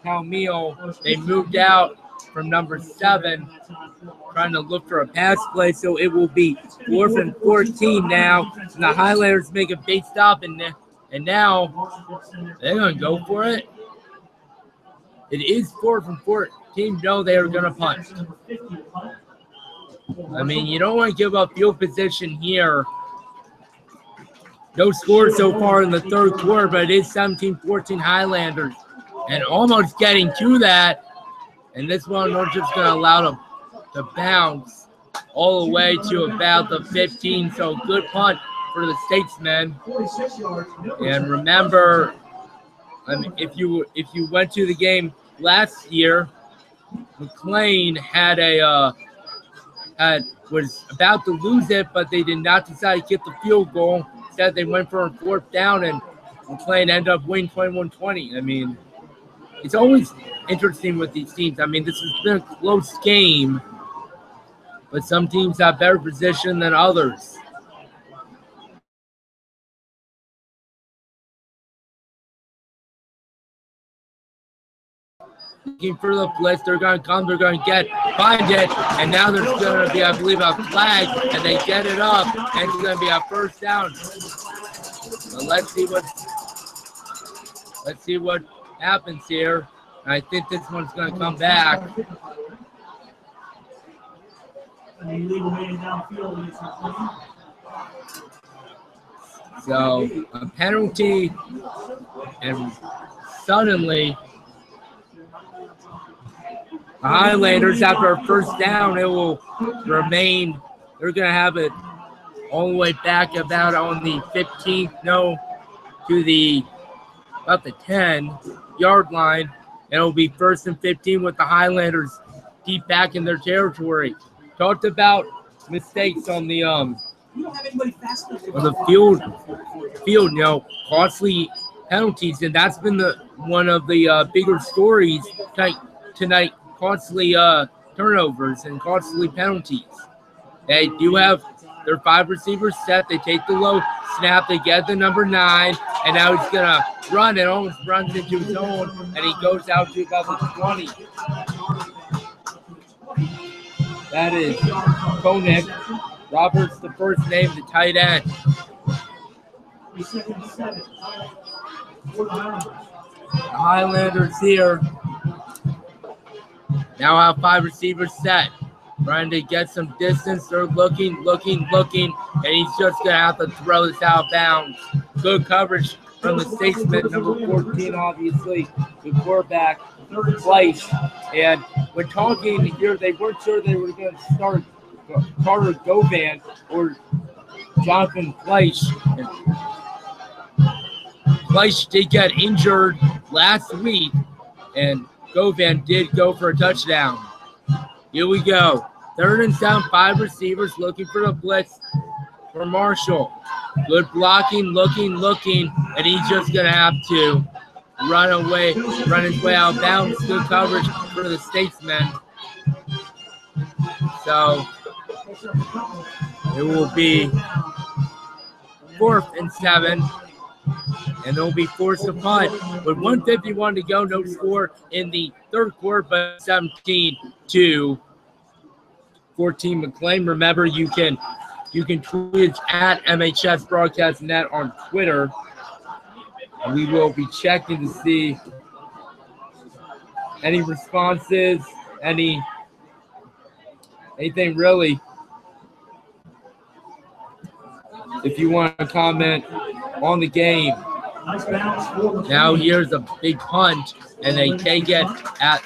Cal Meal, they moved out from number seven, trying to look for a pass play. So it will be fourth and 14 now. And the Highlanders make a big stop, and, and now they're going to go for it. It is fourth and 14. No, they are going to punt. I mean, you don't want to give up field position here. No score so far in the third quarter, but it is 17-14 Highlanders. And almost getting to that. And this one, just going to allow them to bounce all the way to about the 15. So good punt for the Statesmen. And remember, I mean, if you if you went to the game last year, McLean had a uh, had was about to lose it, but they did not decide to get the field goal. Instead, they went for a fourth down, and McLean ended up winning 21-20. I mean, it's always interesting with these teams. I mean, this has been a close game, but some teams have better position than others. looking for the blitz. They're going to come. They're going to get, find it. And now there's going to be, I believe, a flag. And they get it up. And it's going to be a first down. So let's see what, let's see what happens here. I think this one's going to come back. So a penalty, and suddenly the Highlanders, after a first down, it will remain. They're going to have it all the way back about on the 15th, no, to the about the 10 yard line. And it'll be first and 15 with the Highlanders deep back in their territory. Talked about mistakes on the um on the field field, you know, costly penalties, and that's been the one of the uh, bigger stories tonight. Tonight, constantly uh, turnovers and constantly penalties. They do have their five receivers set. They take the low snap. They get the number nine, and now he's gonna run and almost runs into his own, and he goes out to about the 20. That is Koenig. Roberts, the first name, the tight end. The Highlanders here now have five receivers set. Trying to get some distance. They're looking, looking, looking, and he's just going to have to throw this out of bounds. Good coverage from the statesman, number 14, obviously, the quarterback, Fleisch. And when talking here, they weren't sure they were going to start Carter Govan or Jonathan Fleisch. And Fleisch did get injured last week, and Govan did go for a touchdown. Here we go. Third and down, five receivers looking for the blitz for Marshall. Good blocking, looking, looking, and he's just going to have to run away, run his way out bounds. Good coverage for the Statesmen. So it will be fourth and seven and they'll be forced to punt with 151 to go. No score in the third quarter, but 17 to 14 McLean. Remember, you can you can tweet at MHS Broadcast Net on Twitter. We will be checking to see any responses, any anything really. If you want to comment on the game, now here's a big punt, and they take it at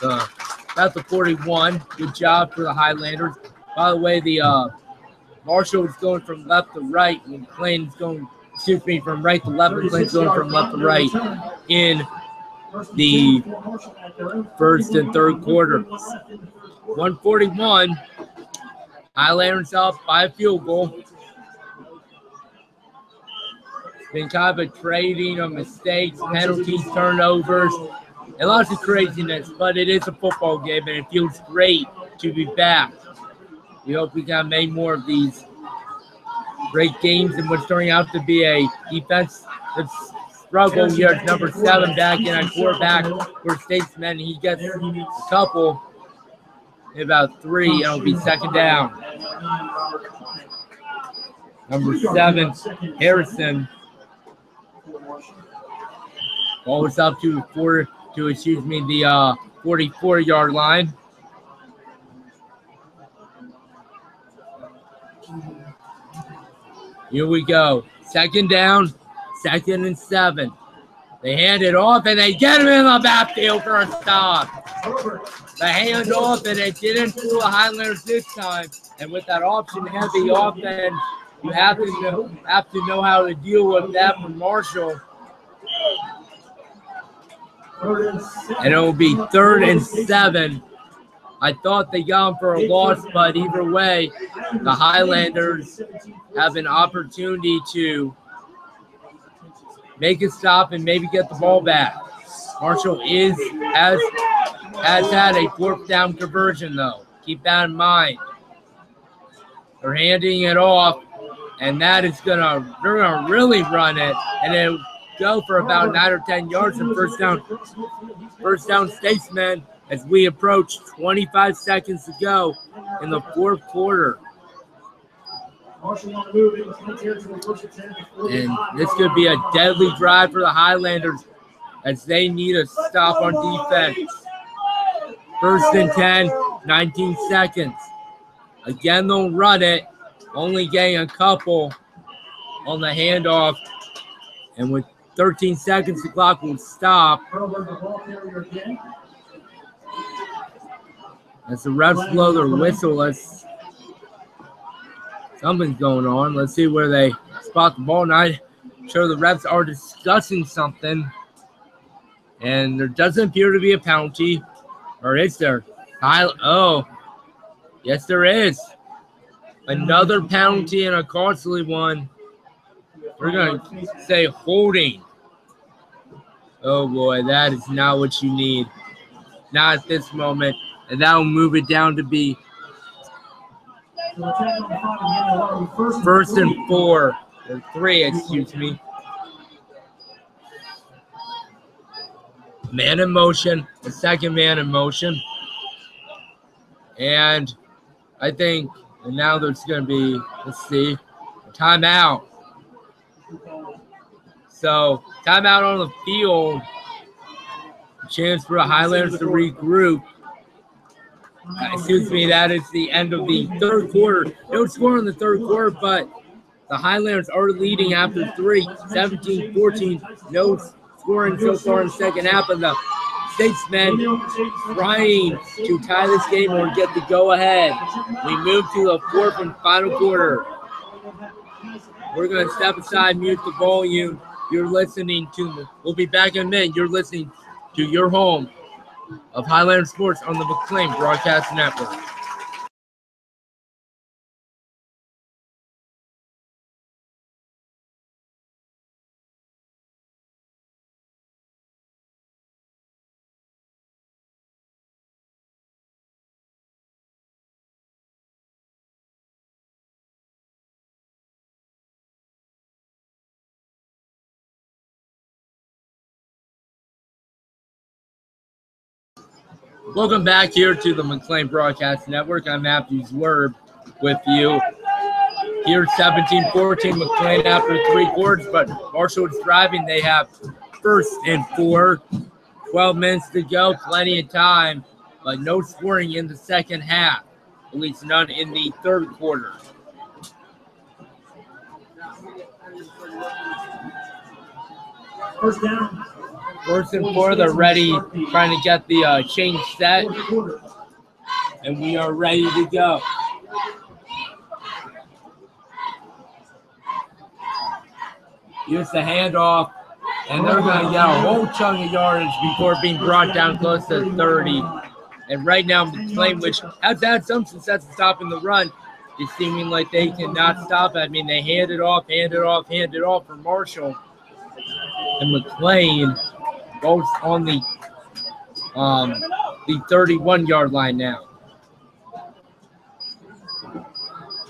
the about the 41. Good job for the Highlanders. By the way, the uh, Marshall is going from left to right, and McLean's going, excuse me, from right to left. McLean's going from left to right in the first and third quarter. 141. Highlanders up by a field goal been kind of a trading of mistakes, penalties, turnovers, and lots of craziness. But it is a football game, and it feels great to be back. We hope we can make more of these great games and what's turning out to be a defense that's struggle here. Number seven back in a quarterback for Statesman. He gets a couple, about three, and it'll be second down. Number seven, Harrison Ball was up to four to excuse me the uh, 44 yard line. Here we go. Second down, second and seven. They hand it off and they get him in the backfield for a stop. Herbert. The hand off and it didn't fool the Highlanders this time. And with that option heavy offense, you have to know, have to know how to deal with that from Marshall. And it will be third and seven. I thought they got him for a loss, but either way, the Highlanders have an opportunity to make a stop and maybe get the ball back. Marshall is has has had a fourth down conversion though. Keep that in mind. They're handing it off, and that is gonna they're gonna really run it, and it'll go for about nine or ten yards and first down first down statesman as we approach 25 seconds to go in the fourth quarter. Marshall on the move in the territory, first and 10 to 45. And this could be a deadly drive for the Highlanders as they need a stop on defense. First and 10, 19 seconds. Again, they'll run it, only getting a couple on the handoff. And with 13 seconds, the clock will stop as the refs blow their whistle. Let's something's going on. Let's see where they spot the ball. Now, sure the refs are discussing something, and there doesn't appear to be a penalty, or is there? Kyle- Oh, yes, there is. Another penalty and a costly one. We're gonna say holding. Oh boy, that is not what you need. Not at this moment. And that will move it down to be First and four. Or three, excuse me. Man in motion, the second man in motion. And I think and now there's going to be, let's see, timeout. So, timeout on the field. Chance for the Highlanders to regroup. Uh, Excuse me, that is the end of the third quarter. No score in the third quarter, but the Highlanders are leading after three, 17 14. No scoring so far in the second half of the Statesmen trying to tie this game or get the go ahead. We move to the fourth and final quarter. We're going to step aside, mute the volume. You're listening to, we'll be back in a minute. You're listening to your home of Highland Sports on the McLean Broadcast Network. Welcome back here to the McLean Broadcast Network. I'm Matthews Werb with you. Here 17-14 McLean after three quarters, but Marshall is driving. They have first and four, 12 minutes to go, plenty of time, but no scoring in the second half, at least none in the third quarter. First down. First and four, they're ready, trying to get the uh, chain set, and we are ready to go. Use the handoff, and they're going to get a whole chunk of yardage before being brought down close to 30. And right now, McLean, which has had some success in stopping the run, is seeming like they cannot stop. I mean, they hand it off, hand it off, hand it off for Marshall. And McLean goes on the um, the 31 yard line now.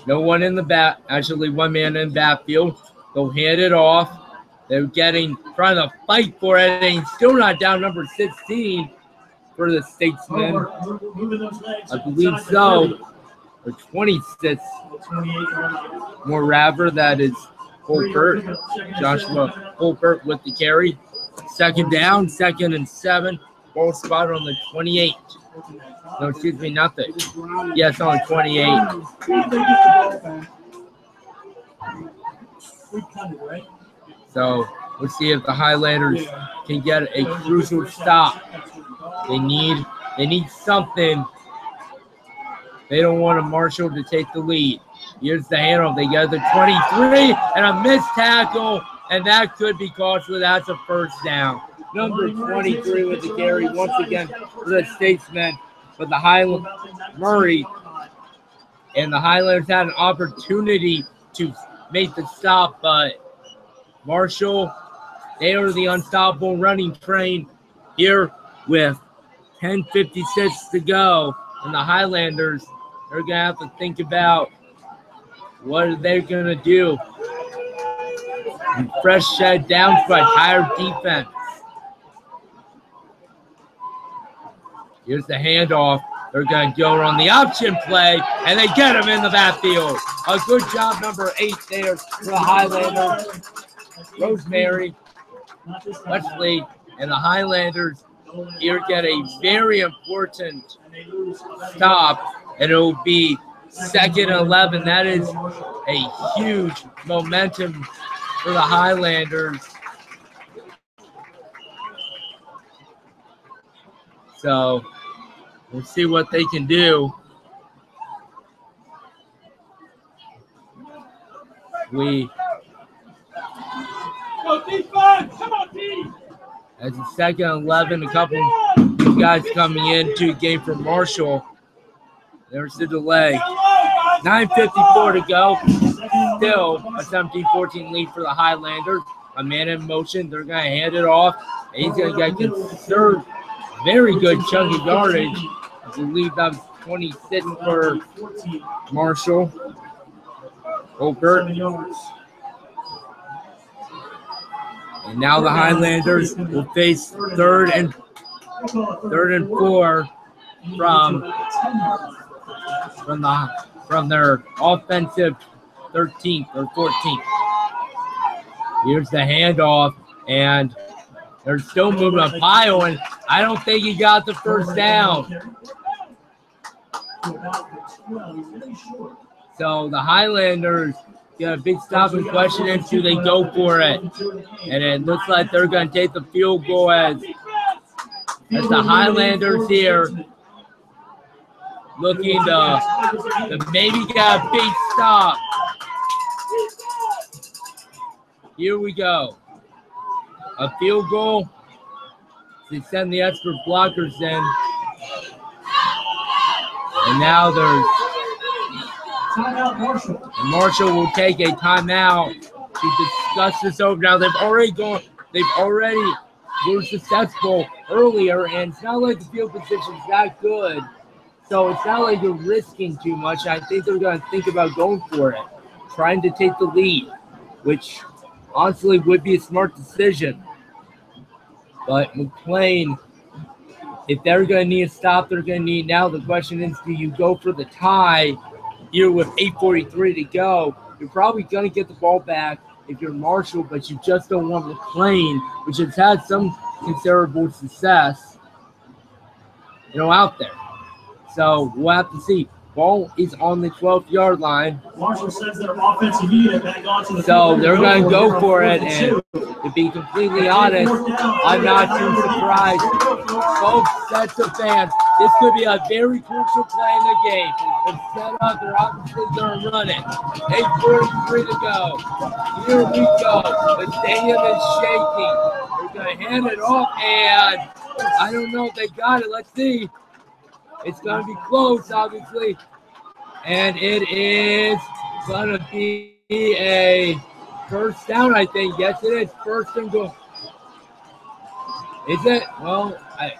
No one in the bat, actually one man in backfield. They'll hand it off. They're getting trying to fight for it, and still not down number 16 for the Statesmen. I believe so. Or 26 30, 28 yard line. more Raver. That is Holbert. Joshua Holbert with the carry. Second down, second and seven. Ball spot on the 28. No, excuse me, nothing. Yes, on 28. So we'll see if the Highlanders can get a crucial stop. They need they need something. They don't want a Marshall to take the lead. Here's the handle. They get the 23 and a missed tackle, and that could be costly. That's a first down. Number 23 with the carry once again for the Statesmen, but the Highland Murray and the Highlanders had an opportunity to make the stop, but Marshall, they are the unstoppable running train here with 10.56 to go. And the Highlanders, they're going to have to think about what are they going to do. And fresh shed down by higher defense. Here's the handoff. They're going to go on the option play, and they get him in the backfield. A good job, number eight there for the Highlanders. Rosemary, Wesley, and the Highlanders here get a very important stop, and it will be second 11. That is a huge momentum for the Highlanders. So we'll see what they can do. We as a second 11, a couple guys coming into game for Marshall. There's the delay. 9.54 to go. Still a 17-14 lead for the Highlanders. A man in motion. They're going to hand it off. And he's going to get conserved. Very good chunk of yardage. I believe that was 26 for Marshall. Obert. And now the Highlanders will face third and third and four from from the from their offensive 13th or 14th. Here's the handoff, and they're still moving a pile, and I don't think he got the first down. So the Highlanders get a big stopping question and do they go for it? And it looks like they're going to take the field goal as, as the Highlanders here looking to, to maybe get a big stop. Here we go. A field goal. They send the expert blockers in. And now there's Timeout, Marshall. and Marshall will take a timeout to discuss this over. Now they've already gone, they've already were successful earlier, and it's not like the field position's that good. So it's not like you're risking too much. I think they're going to think about going for it, trying to take the lead, which honestly would be a smart decision. But McLean, if they're going to need a stop, they're going to need now. The question is, do you go for the tie here with 8:43 to go? You're probably going to get the ball back if you're Marshall, but you just don't want McLean, which has had some considerable success, you know, out there. So we'll have to see. Ball is on the 12 yard line. Marshall sends their offensive unit back onto the So they're going to go for it. And to be completely honest, I'm not too surprised. Both sets of fans, this could be a very crucial play in the game. They're set up, they're obviously going to run it. 8.43 to go. Here we go. The stadium is shaking. They're going to hand it off, and I don't know if they got it. Let's see. It's going to be close, obviously. And it is going to be a first down, I think. Yes, it is. First and goal. Is it? Well, I'm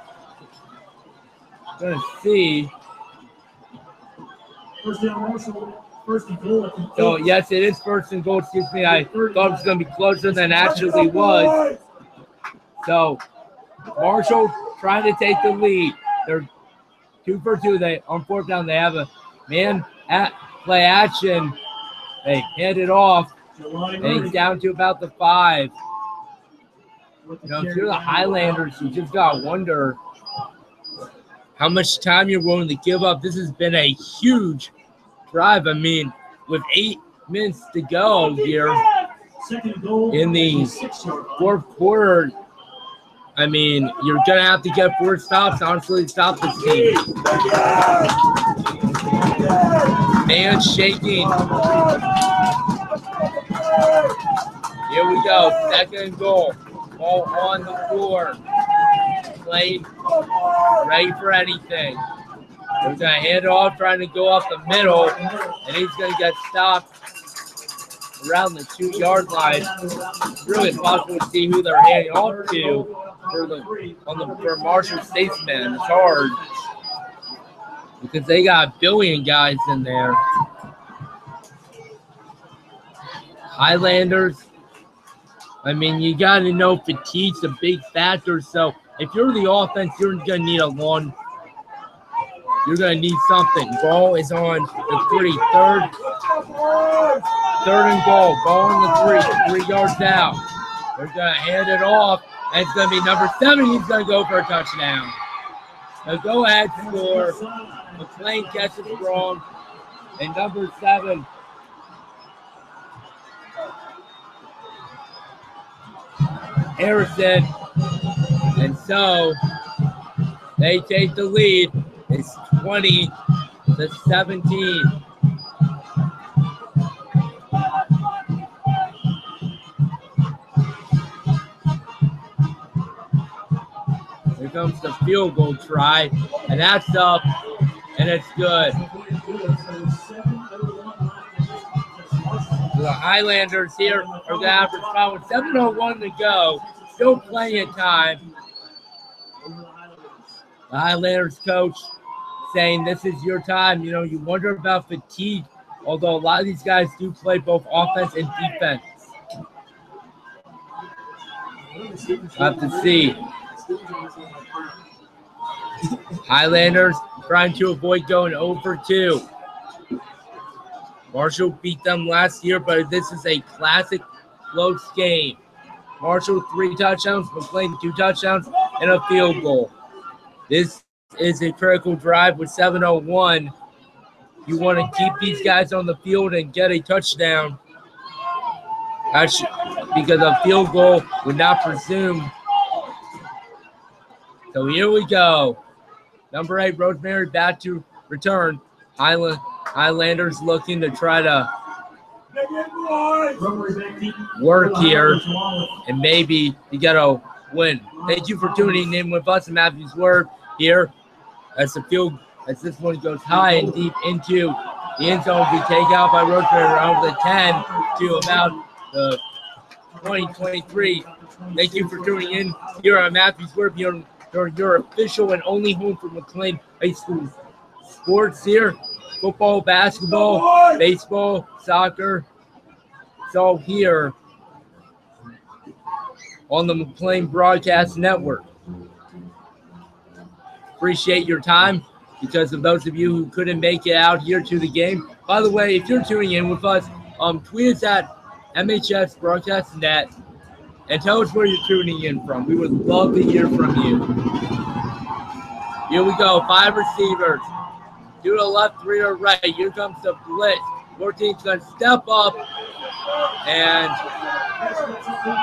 gonna see. First down, Marshall. First and goal. So yes, it is first and goal. Excuse me. I thought it was gonna be closer than it actually was. So Marshall trying to take the lead. They're two for two. They on fourth down. They have a man at play action. They hand it off, and he's down to about the five. You know, if you're the Highlanders, you just gotta wonder how much time you're willing to give up. This has been a huge drive. I mean, with eight minutes to go here, In the fourth quarter, I mean, you're gonna have to get four stops, honestly, to stop this team. Man shaking. Here we go. Second goal. Ball on the floor. Playing ready for anything. They're gonna hand it off, trying to go off the middle, and he's gonna get stopped around the two yard line. Really impossible to see who they're handing off to for the on the for Marshall Statesman. It's hard because they got a billion guys in there. Highlanders. I mean, you got to know fatigue's a big factor. So if you're the offense, you're gonna need a long. You're gonna need something. Ball is on the three, third, third and goal. Ball on the three, three yards out. They're gonna hand it off, it's gonna be number seven. He's gonna go for a touchdown. Now go ahead, score. McLean catches wrong, and number seven. Harrison, and so they take the lead. It's 20 to 17. Here comes the field goal try, and that's up, and it's good. The Highlanders here are to have to with 7.01 to go. Still plenty of time. The Highlanders coach saying this is your time. You know, you wonder about fatigue, although a lot of these guys do play both offense and defense. Have to see. Highlanders trying to avoid going oh over 2. Marshall beat them last year, but this is a classic close game. Marshall three touchdowns, McLean two touchdowns, and a field goal. This is a critical drive with 701. You want to keep these guys on the field and get a touchdown. Because a field goal would not presume. So here we go. Number eight, Rosemary back to return. Highland Highlanders looking to try to work here and maybe you got to win. Thank you for tuning in with us and Matthew's Word here as the field as this one goes high and deep into the end zone will be taken out by Rosemary around the 10 to about the 2023. Thank you for tuning in here on Matthew's Word, your, your, your official and only home for McLean High School sports here football, basketball, baseball, soccer. It's all here on the McLean Broadcast Network. Appreciate your time because of those of you who couldn't make it out here to the game. By the way, if you're tuning in with us, um, tweet us at MHS Broadcast Net and tell us where you're tuning in from. We would love to hear from you. Here we go. Five receivers. Two to left, three to right. Here comes the blitz. 14's going to step up. And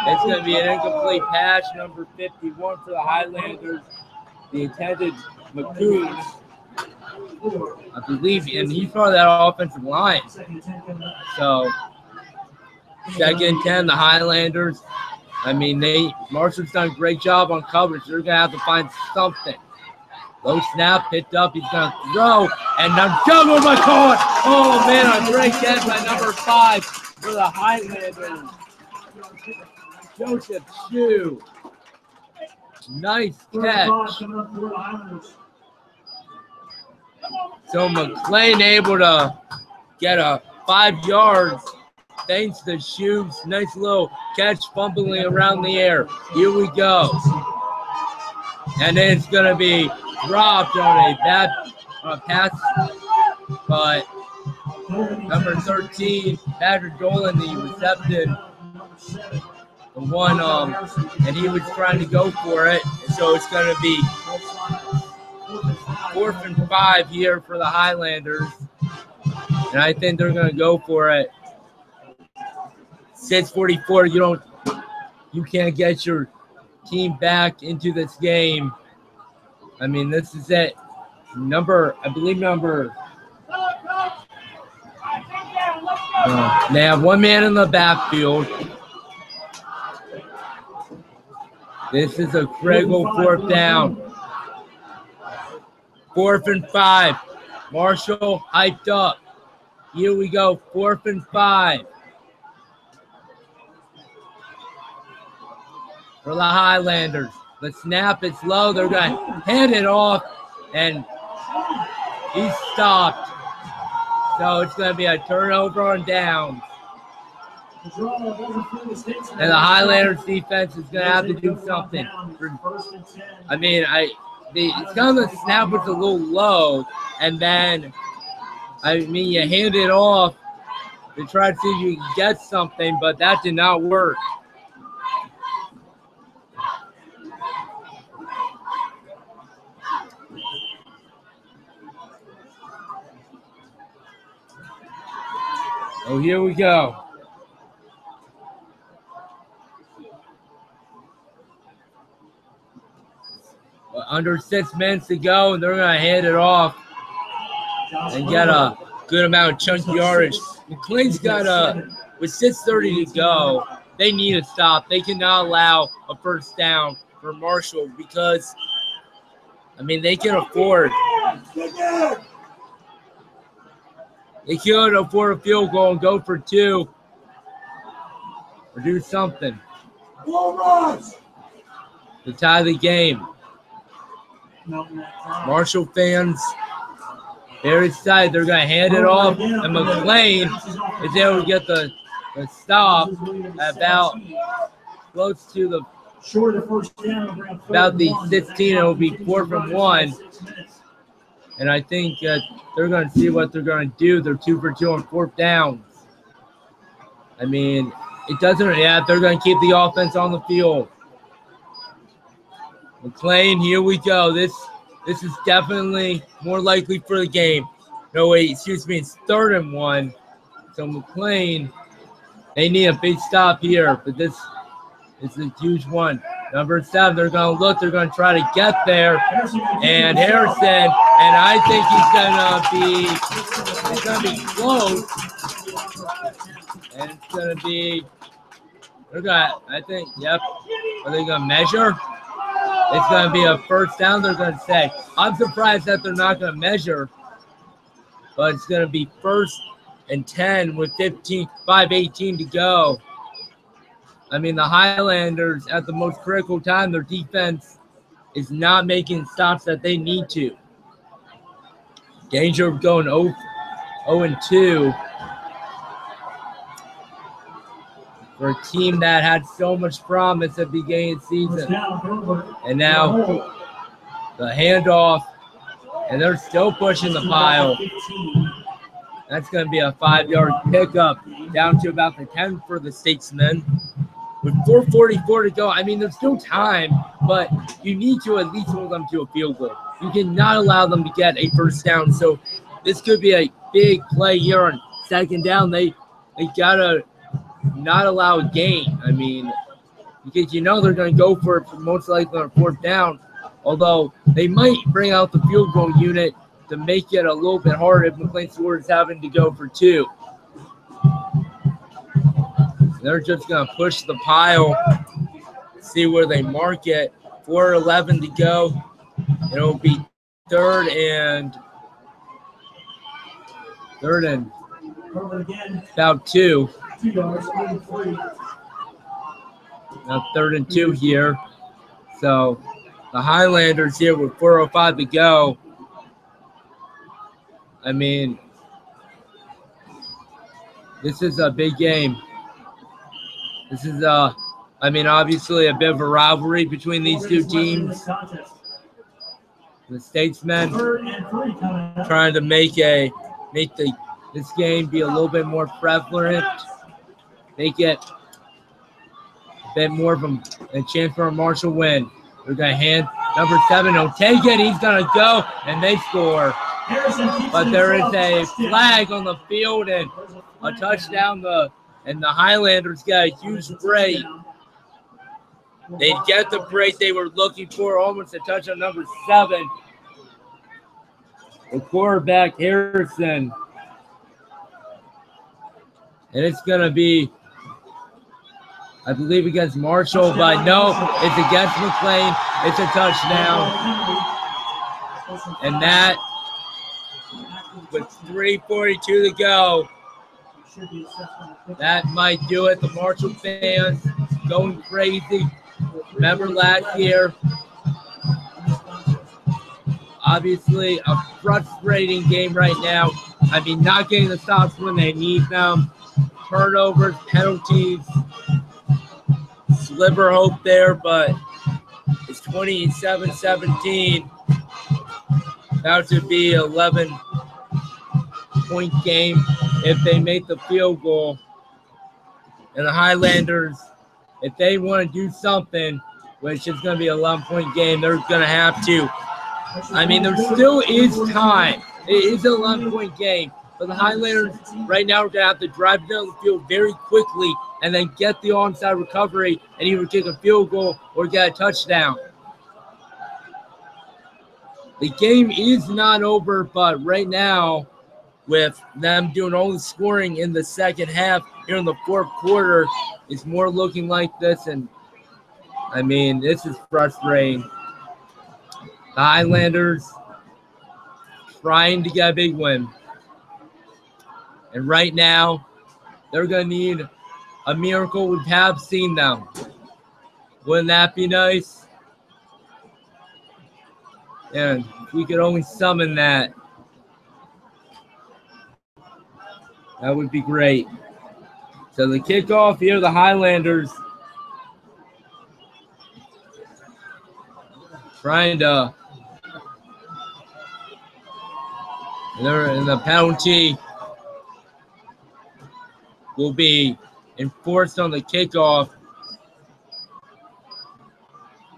it's going to be an incomplete pass, number 51 for the Highlanders. The intended McCoon, I believe, and part of that offensive line. So, second 10, the Highlanders. I mean, they Marshall's done a great job on coverage. They're gonna have to find something. Low snap, picked up. He's gonna throw, and now double McCoy. Oh man, a great catch by number five for the Highlanders. Joseph Shue. Nice catch. So McLean able to get a five yards thanks to Shue's. Nice little catch fumbling around the air. Here we go. And it's going to be dropped on a bad uh, pass, but number 13, Patrick Dolan, the reception, the one, um, and he was trying to go for it. So it's going to be fourth and five here for the Highlanders. And I think they're going to go for it. 644. You don't you can't get your team back into this game. I mean, this is it. Number, I believe number. Uh, they have one man in the backfield. This is a critical fourth down. Fourth and five. Marshall hyped up. Here we go. Fourth and five. For the Highlanders. The snap is low. They're going to hand it off, and he's stopped. So it's going to be a turnover on downs. And the Highlanders defense is going to have to do something. I mean, I the it's kind of the snap was a little low, and then I mean you hand it off to try to see if you can get something, but that did not work. Oh, here we go. Under six minutes to go, and they're going to hand it off and get a good amount of chunk yardage. McLean's got a, with 6.30 to go, they need to stop. They cannot allow a first down for Marshall because, I mean, they can afford. They could afford a field goal and go for two or do something to tie the game. Marshall fans, very excited. They're going to hand it off, and McLean is able to get the, the stop about close to the Short of first down, about the third and one. 16. It will be four from one. And I think uh, they're going to see what they're going to do. They're two for two on fourth downs. I mean, it doesn't, yeah, they're going to keep the offense on the field. McLean, here we go. This this is definitely more likely for the game. No, wait, excuse me, it's third and one. So McLean, they need a big stop here, but this is a huge one. Number seven, they're going to look, they're going to try to get there. And Harrison, and I think he's going to be, it's going to be close. And it's going to be, they're going to, I think, yep. Are they going to measure? It's going to be a first down, they're going to say. I'm surprised that they're not going to measure, but it's going to be first and 10 with 15, 5 18 to go. I mean, the Highlanders, at the most critical time, their defense is not making stops that they need to. Danger of going 0, 0 and 2 for a team that had so much promise at the beginning of the season. And now the handoff, and they're still pushing the pile. That's going to be a five yard pickup down to about the 10 for the Statesmen. With 4.44 to go, I mean, there's still time, but you need to at least hold them to a field goal. You cannot allow them to get a first down. So this could be a big play here on second down. They they gotta not allow a gain. I mean, because you know they're going to go for it most likely on fourth down. Although they might bring out the field goal unit to make it a little bit harder if McLean Stewart is having to go for two. They're just going to push the pile, see where they mark it. 4:11 to go. It'll be third and third and about two. Now third and two here. So the Highlanders here with 4.05 to go. I mean, this is a big game. This is a, I mean, obviously a bit of a rivalry between these two teams. The Statesmen trying to make a make the this game be a little bit more prevalent, make get a bit more of a, a chance for a Marshall win. They're gonna hand number seven. He'll take it. He's gonna go, and they score. But there is a flag on the field and a touchdown. The And the Highlanders got a huge break. They get the break they were looking for, almost a touchdown number seven. The quarterback, Harrison. And it's going to be, I believe, against Marshall, but no, it's against McLean. It's a touchdown. And that, with 3.42 to go, that might do it. The Marshall fans going crazy. Remember last year? Obviously, a frustrating game right now. I mean, not getting the stops when they need them, turnovers, penalties, sliver hope there, but it's 27 17. About to be 11 point game if they make the field goal. And the Highlanders, if they want to do something, which is going to be a 11 point game, they're going to have to. I mean, there still is time. It is a 11 point game. But the Highlanders right now are going to have to drive down the field very quickly and then get the onside recovery and either kick a field goal or get a touchdown. The game is not over, but right now, with them doing all the scoring in the second half here in the fourth quarter, it's more looking like this. And I mean, this is frustrating. The Highlanders trying to get a big win. And right now, they're going to need a miracle. We have seen them. Wouldn't that be nice? And we could only summon that. That would be great. So the kickoff here, the Highlanders trying to. They're in the penalty will be enforced on the kickoff.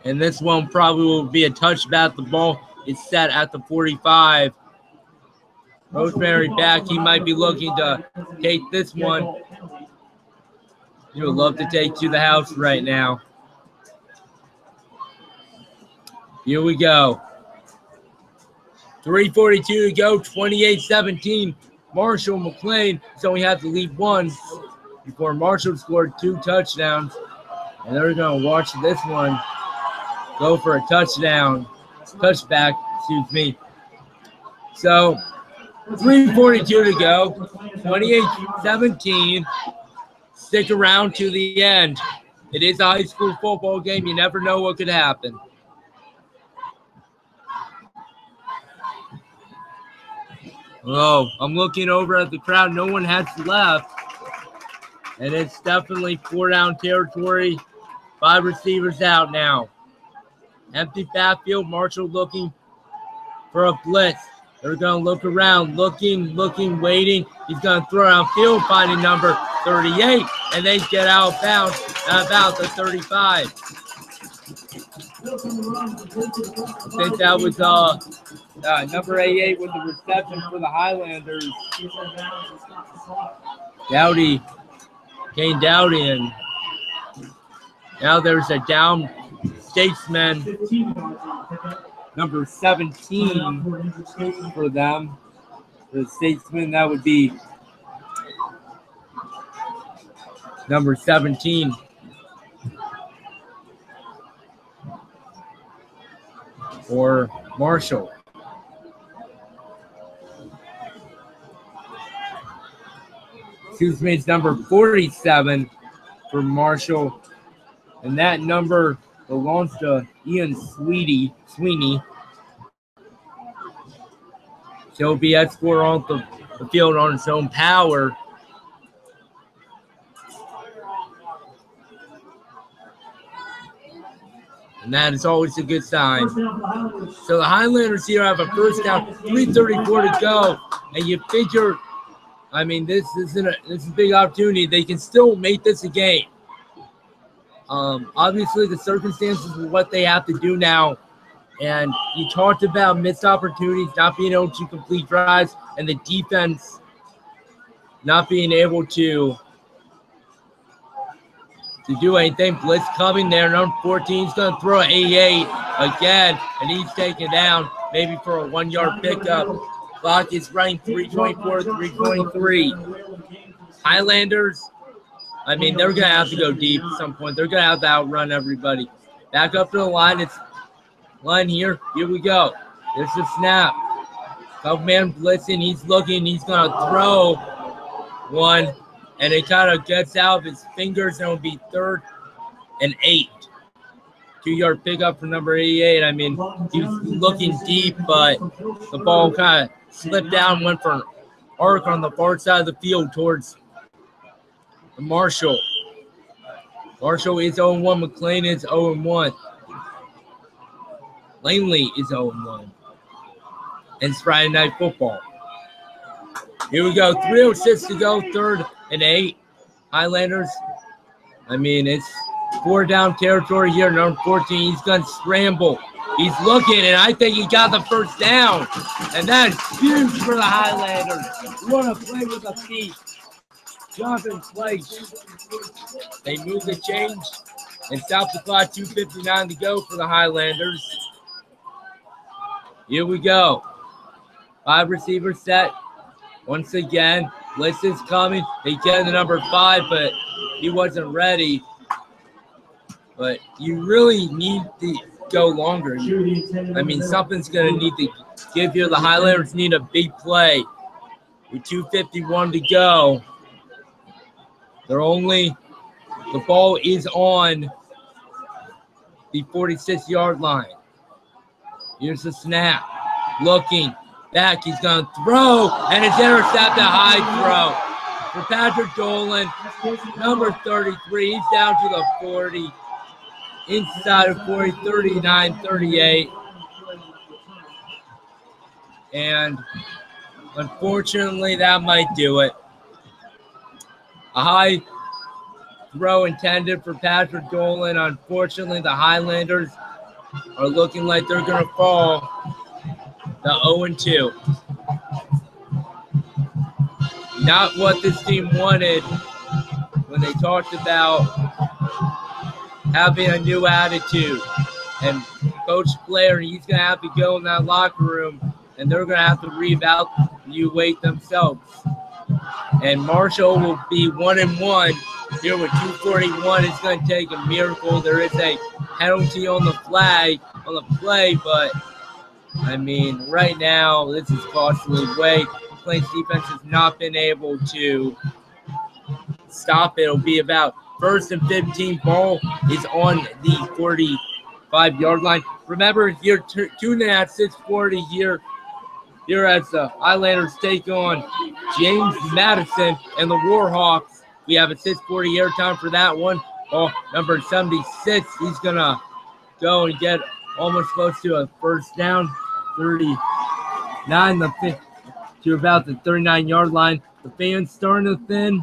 And this one probably will be a touchback. The ball is set at the 45. Rosemary back. He might be looking to take this one. He would love to take to the house right now. Here we go. 342 to go, 28 17. Marshall McLean so we have to lead one before Marshall scored two touchdowns. And they're going to watch this one go for a touchdown, touchback, excuse me. So 342 to go, 28 17. Stick around to the end. It is a high school football game. You never know what could happen. Oh, I'm looking over at the crowd. No one has left. And it's definitely four down territory. Five receivers out now. Empty backfield. Marshall looking for a blitz. They're going to look around, looking, looking, waiting. He's going to throw out field finding number 38, and they get out bounds at about the 35. I think that was uh, uh, number 88 with the reception for the Highlanders. Dowdy, Kane Dowdy, and now there's a down statesman, number 17 for them. The statesman, that would be number 17. or Marshall. Excuse me, number 47 for Marshall. And that number belongs to Ian Sweetie, Sweeney. So he'll be escort on the, the field on its own power. and that is always a good sign. So the Highlanders here have a first down, 334 to go, and you figure, I mean, this isn't a this is a big opportunity. They can still make this a game. Um, obviously, the circumstances of what they have to do now, and you talked about missed opportunities, not being able to complete drives, and the defense not being able to to do anything. Blitz coming there. Number 14 is going to throw an 88 again, and he's taken down maybe for a one yard pickup. Clock is running 324, 323. Highlanders, I mean, they're going to have to go deep at some point. They're going to have to outrun everybody. Back up to the line. It's line here. Here we go. There's the snap. Tough man blitzing. He's looking. He's going to throw one, and it kind of gets out of his fingers, and it'll be third and eight. Two yard pickup for number 88. I mean, he's looking deep, but the ball kind of slipped down, went for arc on the far side of the field towards Marshall. Marshall is 0 1. McLean is 0 1. Langley is 0 1. And it's Friday Night Football. Here we go. 306 to go, third and eight. Highlanders. I mean, it's four down territory here. Number 14, he's going to scramble. He's looking, and I think he got the first down. And that's huge for the Highlanders. What a play with the feet. Jonathan Place. They move the change and South the clock. 2.59 to go for the Highlanders. Here we go. Five receiver set. Once again, Bliss coming. Get the number five, but he wasn't ready. But you really need to go longer. I mean, something's going to need to give you. The Highlanders need a big play. With 2.51 to go. They're only, the ball is on the 46 yard line. Here's the snap. Looking back. He's going to throw, and it's intercepted. High throw for Patrick Dolan, number 33. He's down to the 40, inside of 40, 39, 38. And unfortunately, that might do it. A high throw intended for Patrick Dolan. Unfortunately, the Highlanders are looking like they're going to fall the 0 and 2. Not what this team wanted when they talked about having a new attitude. And Coach Blair, he's going to have to go in that locker room and they're going to have to reevaluate themselves. And Marshall will be one and one here with 241. It's going to take a miracle. There is a penalty on the flag on the play, but I mean, right now, this is costly way. Plains defense has not been able to stop it. It'll be about first and 15. Ball is on the 45 yard line. Remember, you're t- at 640 here. Here as the Highlanders take on James Madison and the Warhawks. We have a 640 airtime for that one. Oh, number 76. He's going to go and get almost close to a first down. 39 the fifth, to about the 39 yard line. The fans starting to thin.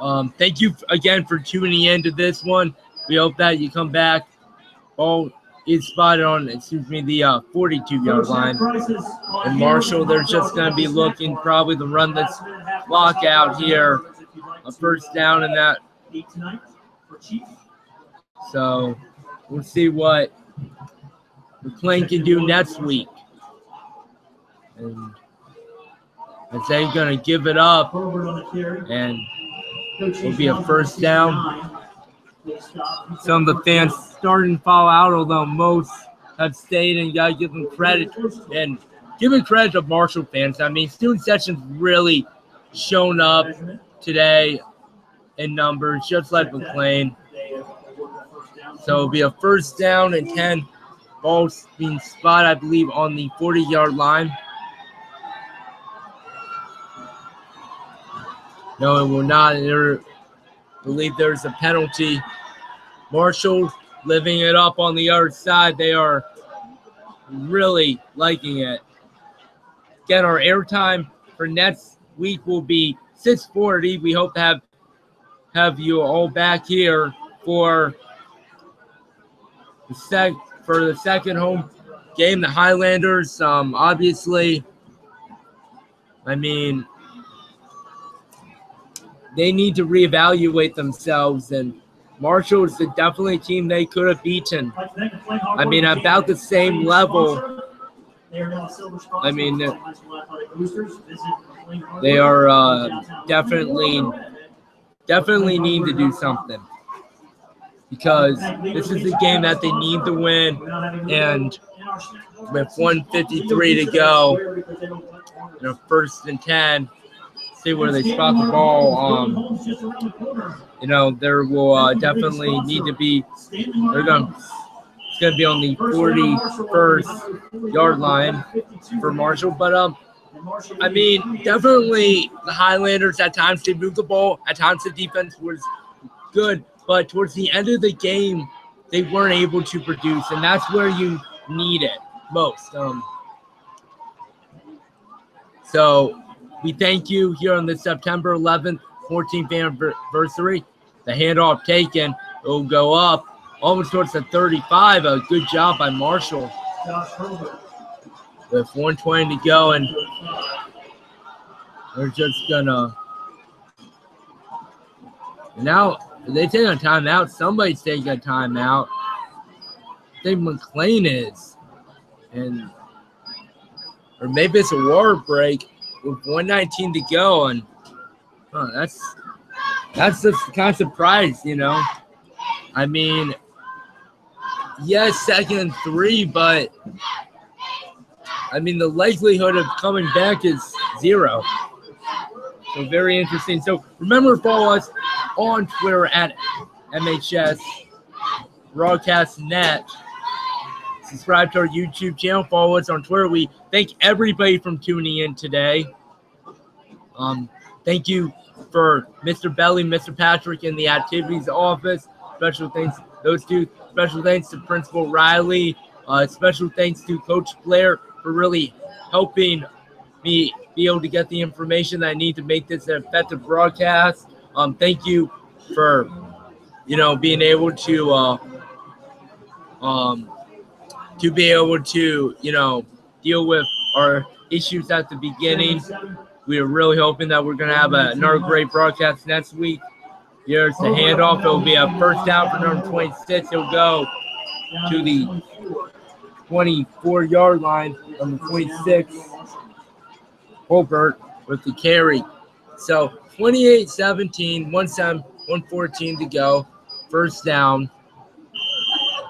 Um, thank you again for tuning in to this one. We hope that you come back. Ball is spotted on, excuse me, the uh, 42 yard line. And Marshall, they're just going to be looking probably to run this block out here. A first down in that. So we'll see what McLean can do next week. And as they're going to give it up, and it'll be a first down. Some of the fans starting to fall out, although most have stayed, and got to give them credit. And giving credit to Marshall fans. I mean, student sessions really shown up today in numbers, just like McLean. So it'll be a first down and 10 ball being spot, I believe, on the 40 yard line. No, it will not. Believe there's a penalty. Marshall living it up on the other side. They are really liking it. Again, our airtime for next week will be 640. We hope to have have you all back here for the sec for the second home game. The Highlanders, um, obviously, I mean, they need to reevaluate themselves and Marshall is definitely a team they could have beaten. I mean, about the same level. I mean, They are uh, definitely definitely need to do something because this is a game that they need to win. And with 153 to go. You know, first and ten, see where they spot the ball. Um, you know, there will uh, definitely need to be. They're going. It's going to be on the 41st yard line for Marshall, but um, I mean, definitely the Highlanders at times they moved the ball. At times the defense was good, but towards the end of the game, they weren't able to produce, and that's where you need it most. Um, so we thank you here on the September 11th, 14th anniversary. The handoff taken it will go up almost towards the 35. A good job by Marshall with 120 to go, and they're just gonna. Now they take a timeout. Somebody's taking a timeout. I think McLean is, and or maybe it's a water break with 119 to go, and huh, that's that's just kind of surprised, you know. I mean, yes, second and three, but I mean the likelihood of coming back is zero. So very interesting. So remember to follow us on Twitter at MHS Broadcast Net. Subscribe to our YouTube channel. Follow us on Twitter. We thank everybody from tuning in today. Um, thank you for Mr. Belly, Mr. Patrick in the activities office. Special thanks those two. Special thanks to Principal Riley. Uh, special thanks to Coach Blair for really helping me be able to get the information that I need to make this an effective broadcast. Um, thank you for you know being able to uh, um, to be able to you know deal with our issues at the beginning. We are really hoping that we're going to have another great broadcast next week. Here's the handoff. It will be a first down for number 26. It'll go to the 24 yard line, number 26. Holbert with the carry. So 28 17, 1 7, 114 to go. First down.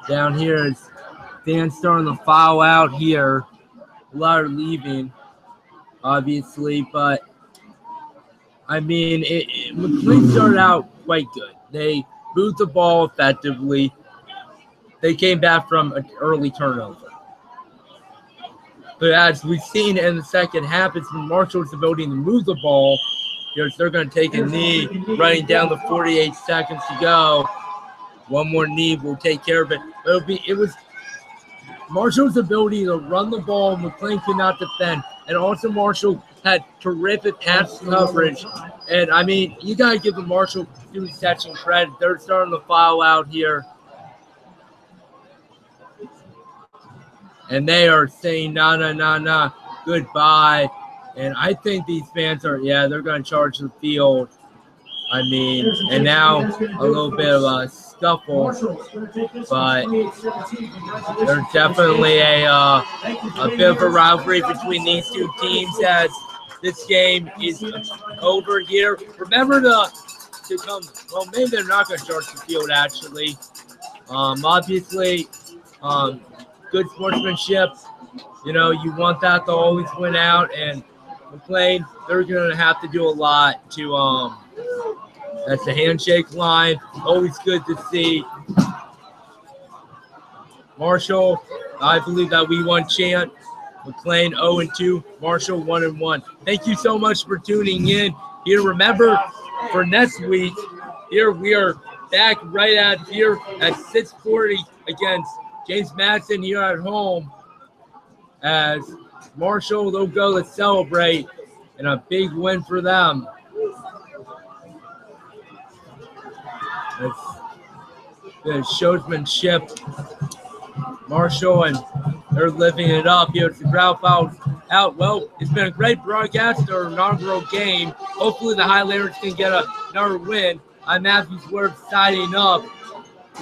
Down here is Dan starting to file out here. A lot are leaving, obviously, but I mean, it, it, McLean started out quite good. They moved the ball effectively. They came back from an early turnover. But as we've seen in the second half, it's Marshall's ability to move the ball. They're going to take a knee, running down the 48 seconds to go. One more knee will take care of it. It'll be it was Marshall's ability to run the ball. McLean could not defend, and also Marshall had terrific pass coverage. And I mean, you got to give the Marshall student credit. They're starting to file out here. and they are saying nah nah nah nah goodbye and i think these fans are yeah they're to charge the field i mean and now a little bit of a scuffle but there's definitely a uh, a bit of a rivalry between these two teams as this game is over here remember to to come well maybe they're not going to charge the field actually um obviously um good sportsmanship. You know, you want that to always win out, and McLean, they're going to have to do a lot to. um That's the handshake line. Always good to see. Marshall, I believe that we won chant. McLean 0 and 2. Marshall 1 and 1. Thank you so much for tuning in. Here, remember for next week. Here we are back right at here at 6:40 against James Madison here at home as Marshall they'll go to celebrate and a big win for them. The showsmanship. Marshall and they're living it up here. It's the foul out. Well, it's been a great broadcast, our inaugural game. Hopefully the Highlanders can get a, another win. I'm Matthew Swerve signing up.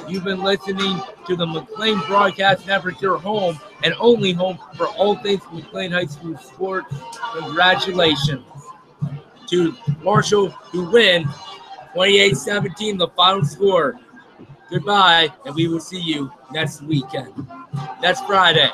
You've been listening to the McLean Broadcast Network, your home and only home for all things McLean High School sports. Congratulations to Marshall, who win 28 17, the final score. Goodbye, and we will see you next weekend. That's Friday.